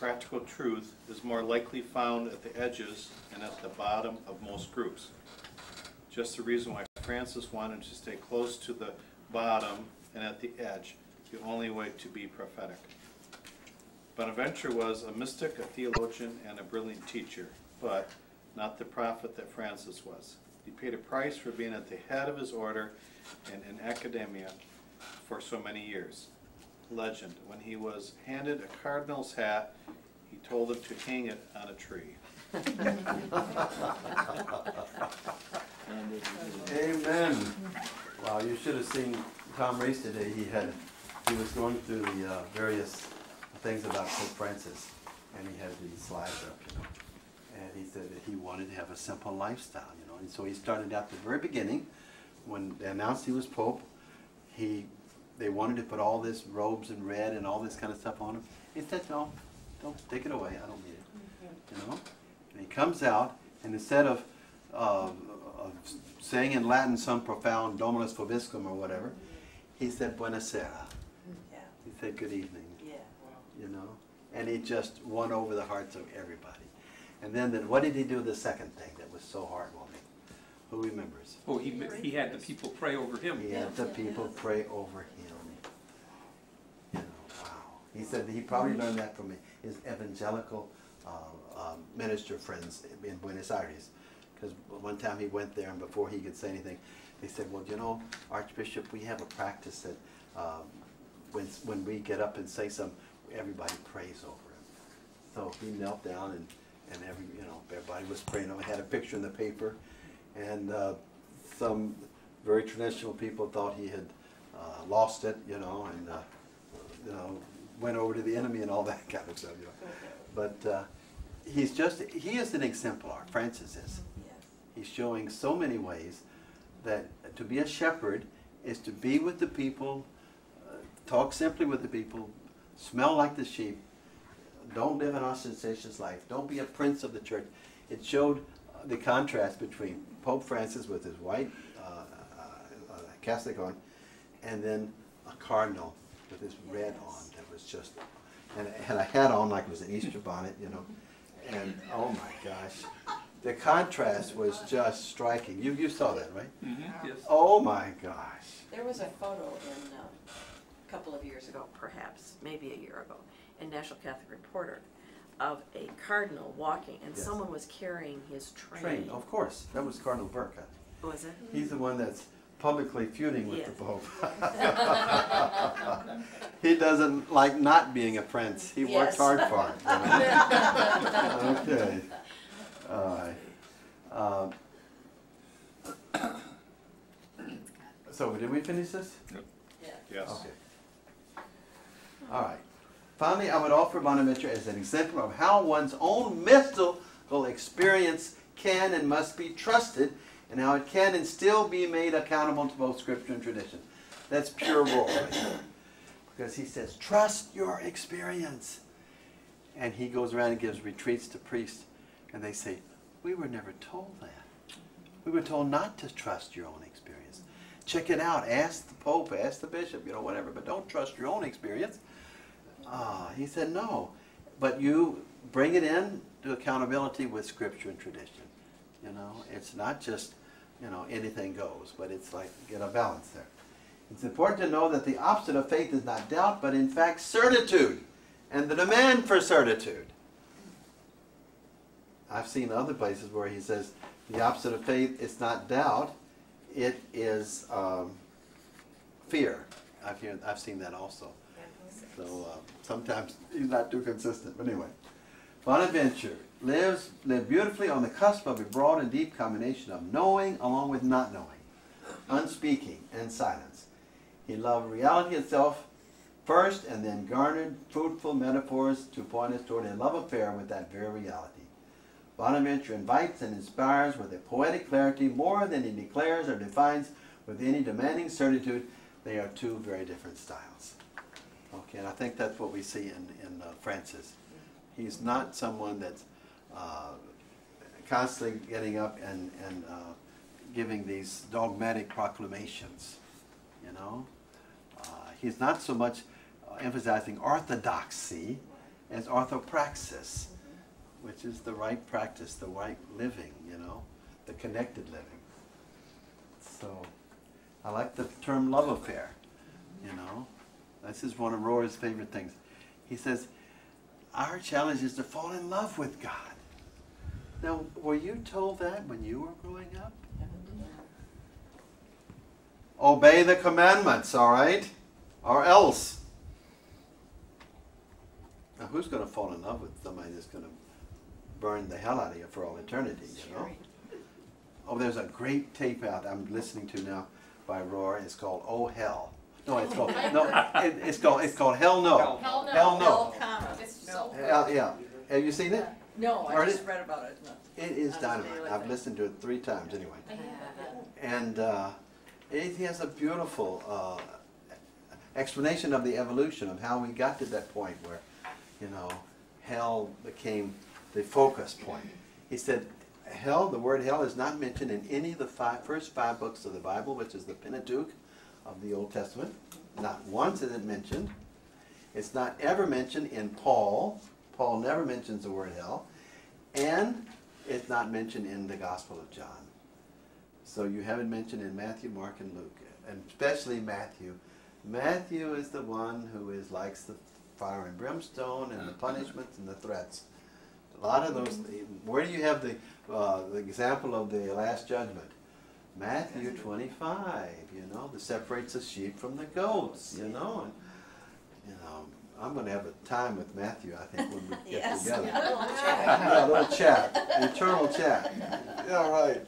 practical truth is more likely found at the edges and at the bottom of most groups. Just the reason why Francis wanted to stay close to the bottom and at the edge, the only way to be prophetic. Bonaventure was a mystic, a theologian, and a brilliant teacher, but not the prophet that Francis was. He paid a price for being at the head of his order and in academia for so many years. Legend, when he was handed a cardinal's hat, he told him to hang it on a tree. Amen. Wow, you should have seen Tom Reese today. He had, he was going through the uh, various things about Pope Francis, and he had these slides up, you know. And he said that he wanted to have a simple lifestyle, you know. And so he started at the very beginning, when they announced he was Pope. He, they wanted to put all this robes and red and all this kind of stuff on him. He said, "No, don't take it away. I don't need it." You know. And he comes out, and instead of uh, of saying in Latin some profound Dominus Vobiscum or whatever, he said Buonasera. Yeah. He said good evening, Yeah. you know? And he just won over the hearts of everybody. And then, then what did he do the second thing that was so heartwarming? Who remembers? Oh, he, he had the people pray over him. He had the people pray over him. You know, wow. He said that he probably learned that from me. his evangelical um, minister friends in Buenos Aires. Because one time he went there, and before he could say anything, they said, "Well, you know, Archbishop, we have a practice that um, when when we get up and say something, everybody prays over him." So he knelt down, and and every you know everybody was praying. I had a picture in the paper, and uh, some very traditional people thought he had uh, lost it, you know, and uh, you know went over to the enemy and all *laughs* that kind of stuff. You know. But uh, he's just he is an exemplar. Francis is. He's showing so many ways that to be a shepherd is to be with the people, uh, talk simply with the people, smell like the sheep, don't live an ostentatious life, don't be a prince of the church. It showed uh, the contrast between Pope Francis with his white uh, uh, uh, cassock on, and then a cardinal with his red on that was just, and had a hat on like it was an Easter bonnet, you know. And oh my gosh, the contrast was just striking. You you saw that, right? Mhm, yes. Oh my gosh. There was a photo in, uh, a couple of years ago, perhaps, maybe a year ago, in National Catholic Reporter, of a cardinal walking, and Yes. someone was carrying his train. Train, of course, that was Cardinal Burke. Was it? He's the one that's publicly feuding with the Pope. *laughs* He doesn't like not being a prince, he worked Yes. hard for it. *laughs* Okay, all right. Um, *coughs* So, did we finish this? Yes. Okay. All right. Finally, I would offer Bonaventure as an example of how one's own mystical experience can and must be trusted, and how it can and still be made accountable to both Scripture and tradition. That's pure Rohr. Because he says, trust your experience. And he goes around and gives retreats to priests, and they say, we were never told that. We were told not to trust your own experience. Check it out. Ask the Pope, ask the bishop, you know, whatever, but don't trust your own experience. Ah, he said no. But you bring it in to accountability with scripture and tradition. You know, it's not just, you know, anything goes, but it's like get a balance there. It's important to know that the opposite of faith is not doubt, but in fact certitude and the demand for certitude. I've seen other places where he says the opposite of faith is not doubt, it is um, fear. I've, heard, I've seen that also. So uh, sometimes he's not too consistent, but anyway. Bonaventure lives lived beautifully on the cusp of a broad and deep combination of knowing along with not knowing, unspeaking and silence. He loved reality itself first and then garnered fruitful metaphors to point us toward a love affair with that very reality. Bonaventure invites and inspires with a poetic clarity more than he declares or defines with any demanding certitude. They are two very different styles. Okay, and I think that's what we see in, in uh, Francis. He's not someone that's uh, constantly getting up and, and uh, giving these dogmatic proclamations, you know. Uh, he's not so much uh, emphasizing orthodoxy as orthopraxis, which is the right practice, the right living, you know, the connected living. So I like the term love affair, you know. This is one of Rohr's favorite things. He says, our challenge is to fall in love with God. Now, were you told that when you were growing up? Obey the commandments, all right? Or else. Now, who's going to fall in love with somebody that's going to burn the hell out of you for all eternity, you know? Oh, there's a great tape out I'm listening to now by Rohr. It's called Oh Hell. No, it's called no. It, it's called it's called Hell No. Hell no. Hell No. It's so Hell, yeah. Have you seen it? No, I Heard just it? read about it. No. It is dynamite. I've thing. listened to it three times anyway. And uh, it has a beautiful uh, explanation of the evolution of how we got to that point where, you know, hell became the focus point. He said, hell, the word hell is not mentioned in any of the five, first five books of the Bible, which is the Pentateuch of the Old Testament. Not once is it mentioned. It's not ever mentioned in Paul. Paul never mentions the word hell. And it's not mentioned in the Gospel of John. So you have it mentioned in Matthew, Mark, and Luke, and especially Matthew. Matthew is the one who is likes the fire and brimstone and the *laughs* punishments and the threats. A lot of those. Where do you have the uh, the example of the Last Judgment? Matthew 25. You know, that separates the sheep from the goats. You know, and you know, I'm going to have a time with Matthew. I think when we *laughs* get Yes. together. A little chat. yeah, a little chat, eternal chat. Yeah, all right.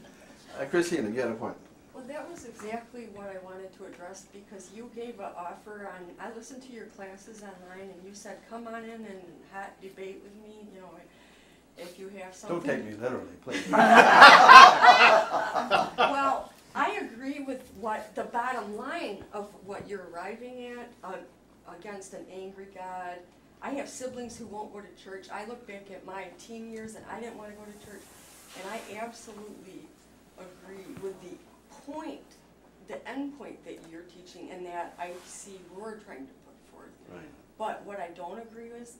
Uh, Christina, you had a point. Well, that was exactly what I wanted to address because you gave an offer on, I listened to your classes online and you said, come on in and hot debate with me, you know, if you have something. Don't take me literally, please. *laughs* *laughs* Well, I agree with what, the bottom line of what you're arriving at, uh, against an angry God. I have siblings who won't go to church. I look back at my teen years and I didn't wanna go to church. And I absolutely agree with the point, the end point that you're teaching and that I see we're trying to put forth. Right. But what I don't agree with,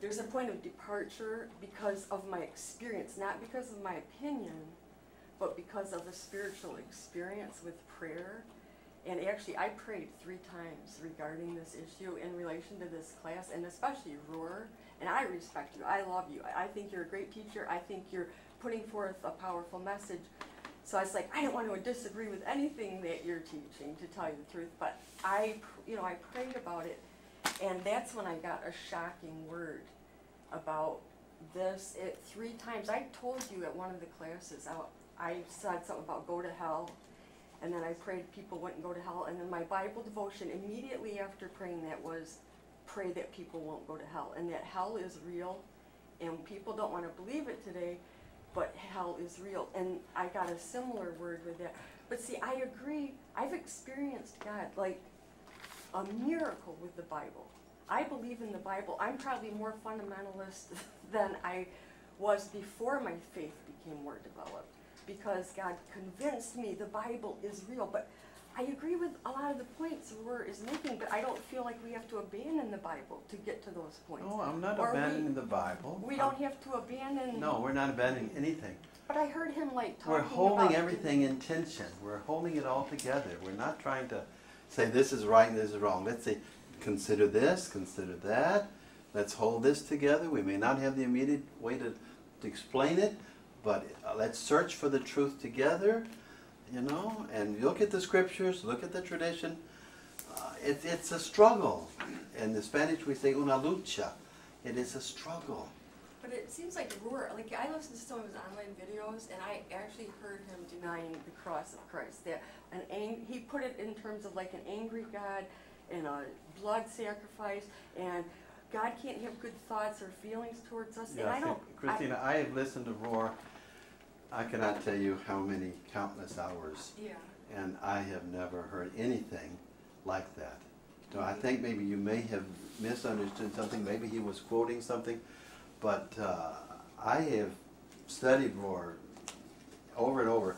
there's a point of departure because of my experience, not because of my opinion, but because of the spiritual experience with prayer. And actually, I prayed three times regarding this issue in relation to this class, and especially Rohr and I respect you, I love you, I think you're a great teacher, I think you're putting forth a powerful message. So I was like, I don't want to disagree with anything that you're teaching, to tell you the truth, but I, you know, I prayed about it, and that's when I got a shocking word about this, it, three times, I told you at one of the classes, I, I said something about go to hell, and then I prayed people wouldn't go to hell, and then my Bible devotion immediately after praying that was, pray that people won't go to hell, and that hell is real, and people don't wanna believe it today, but hell is real, and I got a similar word with that. But see, I agree, I've experienced God like a miracle with the Bible. I believe in the Bible. I'm probably more fundamentalist *laughs* than I was before my faith became more developed because God convinced me the Bible is real. But I agree with a lot of the points Rohr is making, but I don't feel like we have to abandon the Bible to get to those points. No, I'm not Or we- abandoning the Bible. We don't have to abandon. No, we're not abandoning anything. But I heard him like talking We're holding everything in tension. We're holding it all together. We're not trying to say this is right and this is wrong. Let's say, consider this, consider that. Let's hold this together. We may not have the immediate way to, to explain it, but uh, let's search for the truth together, you know, and look at the scriptures, look at the tradition. Uh, it, it's a struggle. In the Spanish, we say una lucha. It is a struggle. But it seems like Rohr, like I listened to some of his online videos, and I actually heard him denying the cross of Christ. That an ang- he put it in terms of like an angry God and a blood sacrifice, and God can't have good thoughts or feelings towards us. and Yeah, I don't. Christina, I have listened to Rohr, I cannot tell you how many countless hours, yeah. and I have never heard anything like that. So I think maybe you may have misunderstood something, maybe he was quoting something, but uh, I have studied more over and over,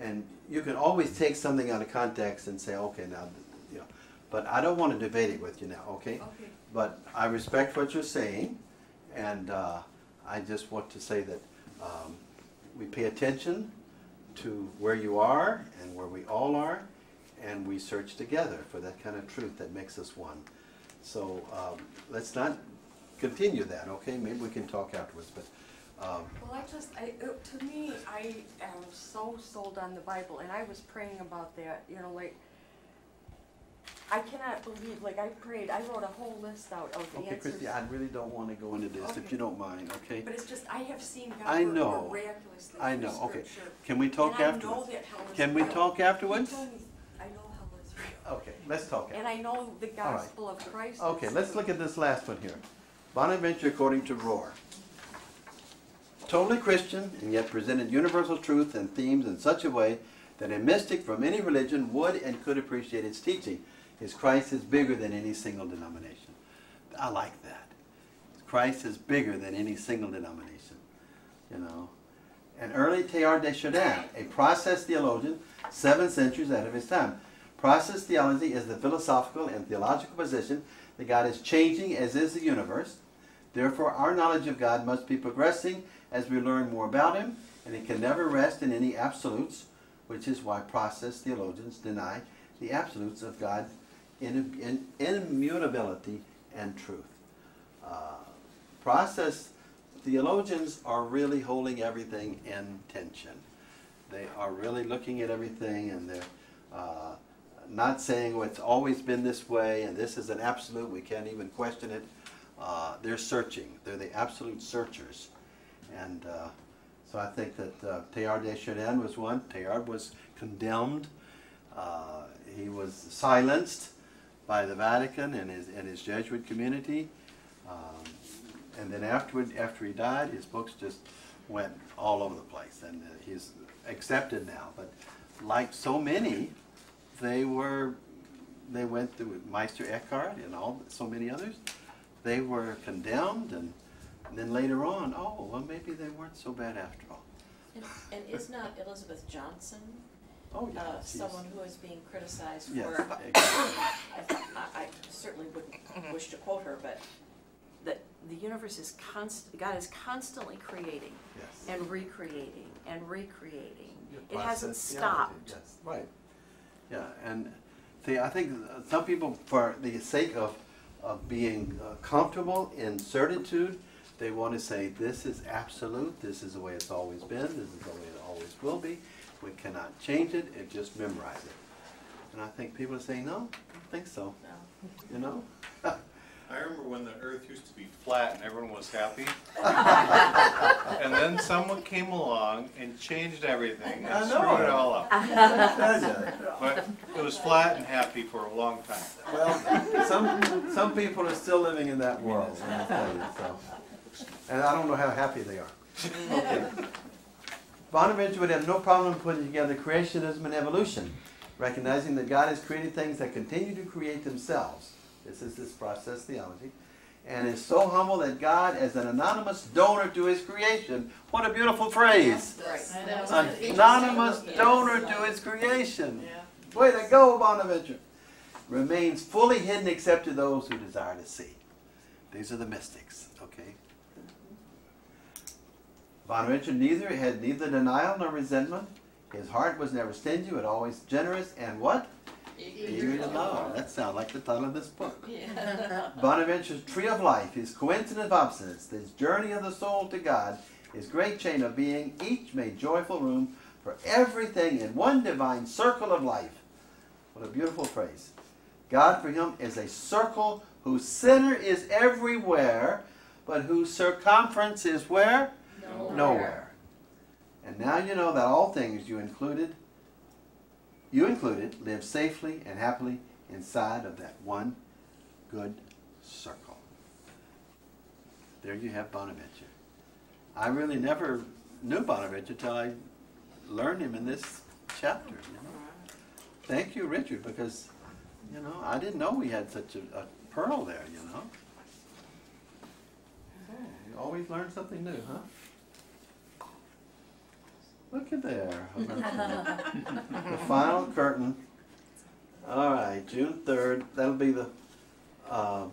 and you can always take something out of context and say, okay, now, you know, but I don't want to debate it with you now, okay? Okay. But I respect what you're saying, and uh, I just want to say that um, we pay attention to where you are and where we all are, and we search together for that kind of truth that makes us one. So um, let's not continue that, okay? Maybe we can talk afterwards, but um, Well, I just, I, it- to me, I am so sold on the Bible, and I was praying about that, you know, like, I cannot believe, like, I prayed, I wrote a whole list out of the okay, answers. Christy, I really don't want to go into this, if Okay. you don't mind, okay? But it's just, I have seen I God know. work miraculously I through know, okay. Scripture. Can we talk And I know afterwards? that hell is Can we real. talk afterwards? He told me, I know hell is real. Okay, let's talk And I know the right. gospel of Christ. Okay, let's look at this last one here. Bonaventure according to Rohr. Totally Christian and yet presented universal truth and themes in such a way that a mystic from any religion would and could appreciate its teaching. His Christ is bigger than any single denomination. I like that. Christ is bigger than any single denomination. You know. An early Teilhard de Chardin, a process theologian, seven centuries ahead of his time. Process theology is the philosophical and theological position that God is changing as is the universe. Therefore, our knowledge of God must be progressing as we learn more about Him, and it can never rest in any absolutes, which is why process theologians deny the absolutes of God's in, in, immutability and truth. Uh, process theologians are really holding everything in tension. They are really looking at everything and they're uh, not saying, well, it's always been this way and this is an absolute, we can't even question it. Uh, they're searching. They're the absolute searchers. And uh, so I think that uh, Teilhard de Chardin was one. Teilhard was condemned. Uh, he was silenced by the Vatican and his, and his Jesuit community. Um, and then afterward, after he died, his books just went all over the place, and uh, he's accepted now. But like so many, they were, they went through Meister Eckhart and all so many others. They were condemned, and, and then later on, oh well, maybe they weren't so bad after all. And, and is not Elizabeth Johnson, Oh yeah, uh, someone who is being criticized Yes, for, exactly. *coughs* I, I certainly wouldn't wish to quote her, but that the universe is const, God is constantly creating Yes. and recreating and recreating. It hasn't process theology, stopped. Yes, right. Yeah, and see, I think uh, some people, for the sake of of being uh, comfortable in certitude. They want to say, this is absolute, this is the way it's always been, this is the way it always will be. We cannot change it, and just memorize it. And I think people are saying, no, I don't think so. You know? *laughs* I remember when the earth used to be flat and everyone was happy. *laughs* And then someone came along and changed everything and know screwed it. it all up. *laughs* But it was flat and happy for a long time. Well, some, some people are still living in that world, let tell you, so. And I don't know how happy they are. Okay. Bonaventure would have no problem putting together creationism and evolution, recognizing that God has created things that continue to create themselves. This is this process theology. And is so humble that God, as an anonymous donor to his creation, what a beautiful phrase. Right. Anonymous donor to his creation. Way to go, Bonaventure. Remains fully hidden except to those who desire to see. These are the mystics, okay? Bonaventure neither had neither denial nor resentment. His heart was never stingy, but always generous and what? Eager to love. That sounds like the title of this book. Bonaventure's *laughs* tree of life, his coincidence of opposites, his journey of the soul to God, his great chain of being, each made joyful room for everything in one divine circle of life. What a beautiful phrase. God for him is a circle whose center is everywhere, but whose circumference is where? Nowhere. And now you know that all things you included, you included, live safely and happily inside of that one good circle. There you have Bonaventure. I really never knew Bonaventure till I learned him in this chapter. You know? Thank you, Richard, because you know I didn't know we had such a, a pearl there. You know, you always learn something new, huh? Look at there. *laughs* the final curtain. All right, June third. That'll be the. Um,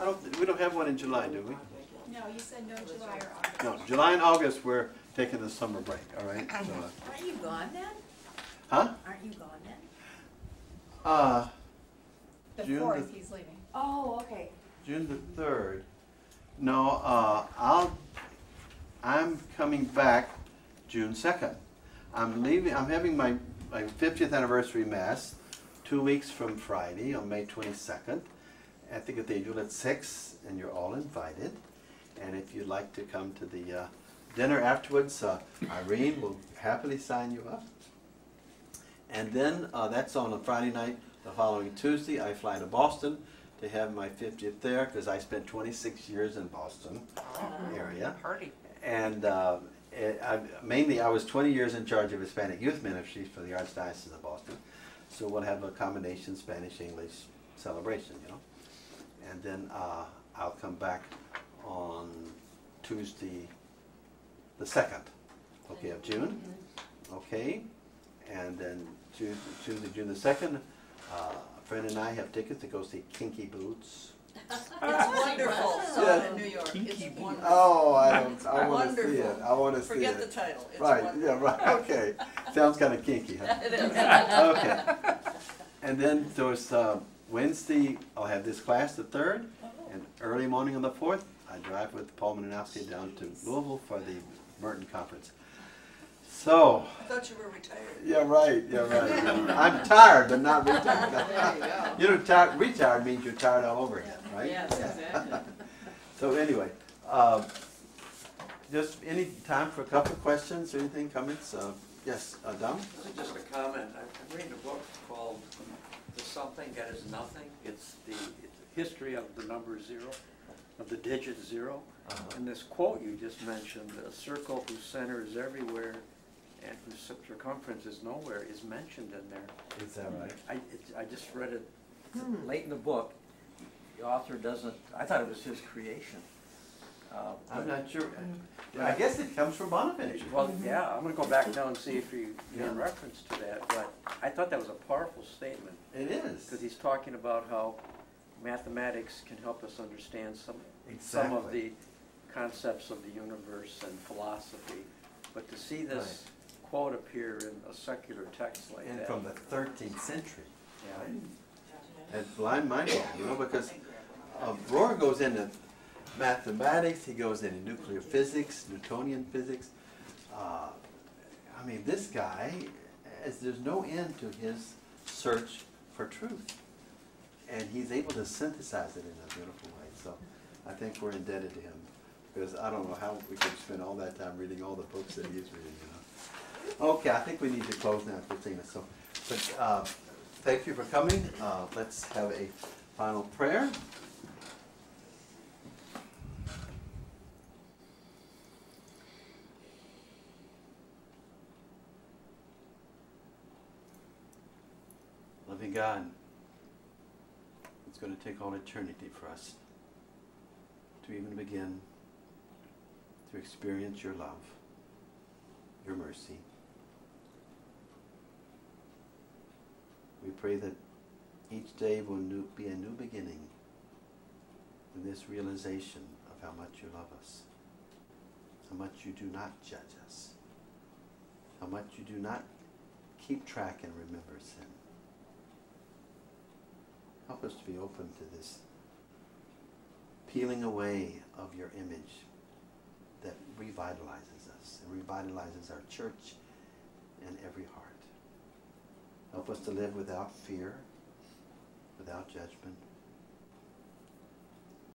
I don't. We don't have one in July, do we? No, you said no July or August. No, July and August we're taking the summer break. All right. So, uh, Aren't you gone then? huh? Aren't you gone then? Uh, The June fourth, the- he's leaving. Oh, okay. June the third. No, uh, I'll. I'm coming back June second. I'm leaving. I'm having my my 50th anniversary mass two weeks from Friday on May 22nd at the cathedral at six, and you're all invited. And if you'd like to come to the uh, dinner afterwards, uh, Irene will happily sign you up. And then uh, that's on a Friday night. The following Tuesday, I fly to Boston to have my 50th there because I spent 26 years in Boston area. Party. And uh, it, I, mainly, I was 20 years in charge of Hispanic Youth Ministries for the Archdiocese of Boston. So we'll have a combination Spanish-English celebration, you know. And then uh, I'll come back on Tuesday, the 2nd, okay, of June. Okay, and then Tuesday, Tuesday June the 2nd, uh, a friend and I have tickets to go see Kinky Boots. It's wonderful, Yeah. in New York, it's wonderful. Oh, I don't, I want to see it, I want to see it. Forget the title, it's Right, wonderful. yeah, right, okay. *laughs* Sounds kind of kinky, huh? It is. Okay. And then there's uh, Wednesday, I'll have this class, the third, and early morning on the fourth, I drive with Paul Malinowski down to Louisville for the Merton Conference. So, I thought you were retired. yeah, right, yeah, right. *laughs* I'm tired, but not retired. There you go. You know, tired, retired means you're tired all over again, right? Yes, exactly. *laughs* So anyway, uh, just any time for a couple of questions or anything, comments? Uh, Yes, uh, Don? This is just a comment. I'm I'm reading a book called The Something That Is Nothing. It's the it's the history of the number zero, of the digit zero. Uh-huh. And this quote you just mentioned, a circle whose center is everywhere and whose circumference is nowhere, is mentioned in there. Is that right? I, it's- I just read it late in the book. The author doesn't, I thought it was his creation. Uh, I'm but- not sure. I guess it comes from Bonaventure. Well, yeah, I'm gonna go back now and see if you Yeah. made reference to that, but I thought that was a powerful statement. It is. Because he's talking about how mathematics can help us understand some, some of Exactly. the concepts of the universe and philosophy. But to see this quote appear in a secular text like And that. from the thirteenth century. Yeah. It's blind mind you know, because uh, Rohr goes into mathematics, he goes into nuclear physics, Newtonian physics. Uh, I mean, this guy, as there's no end to his search for truth. And he's able to synthesize it in a beautiful way. So I think we're indebted to him. Because I don't know how we could spend all that time reading all the books that he's reading, you know. Okay, I think we need to close now, Christina. So, but, uh, thank you for coming. Uh, let's have a final prayer. Loving God, it's going to take all eternity for us to even begin to experience your love, your mercy. We pray that each day will new, be a new beginning in this realization of how much you love us, how much you do not judge us, how much you do not keep track and remember sin. Help us to be open to this peeling away of your image that revitalizes us and revitalizes our church and every heart. Help us to live without fear, without judgment,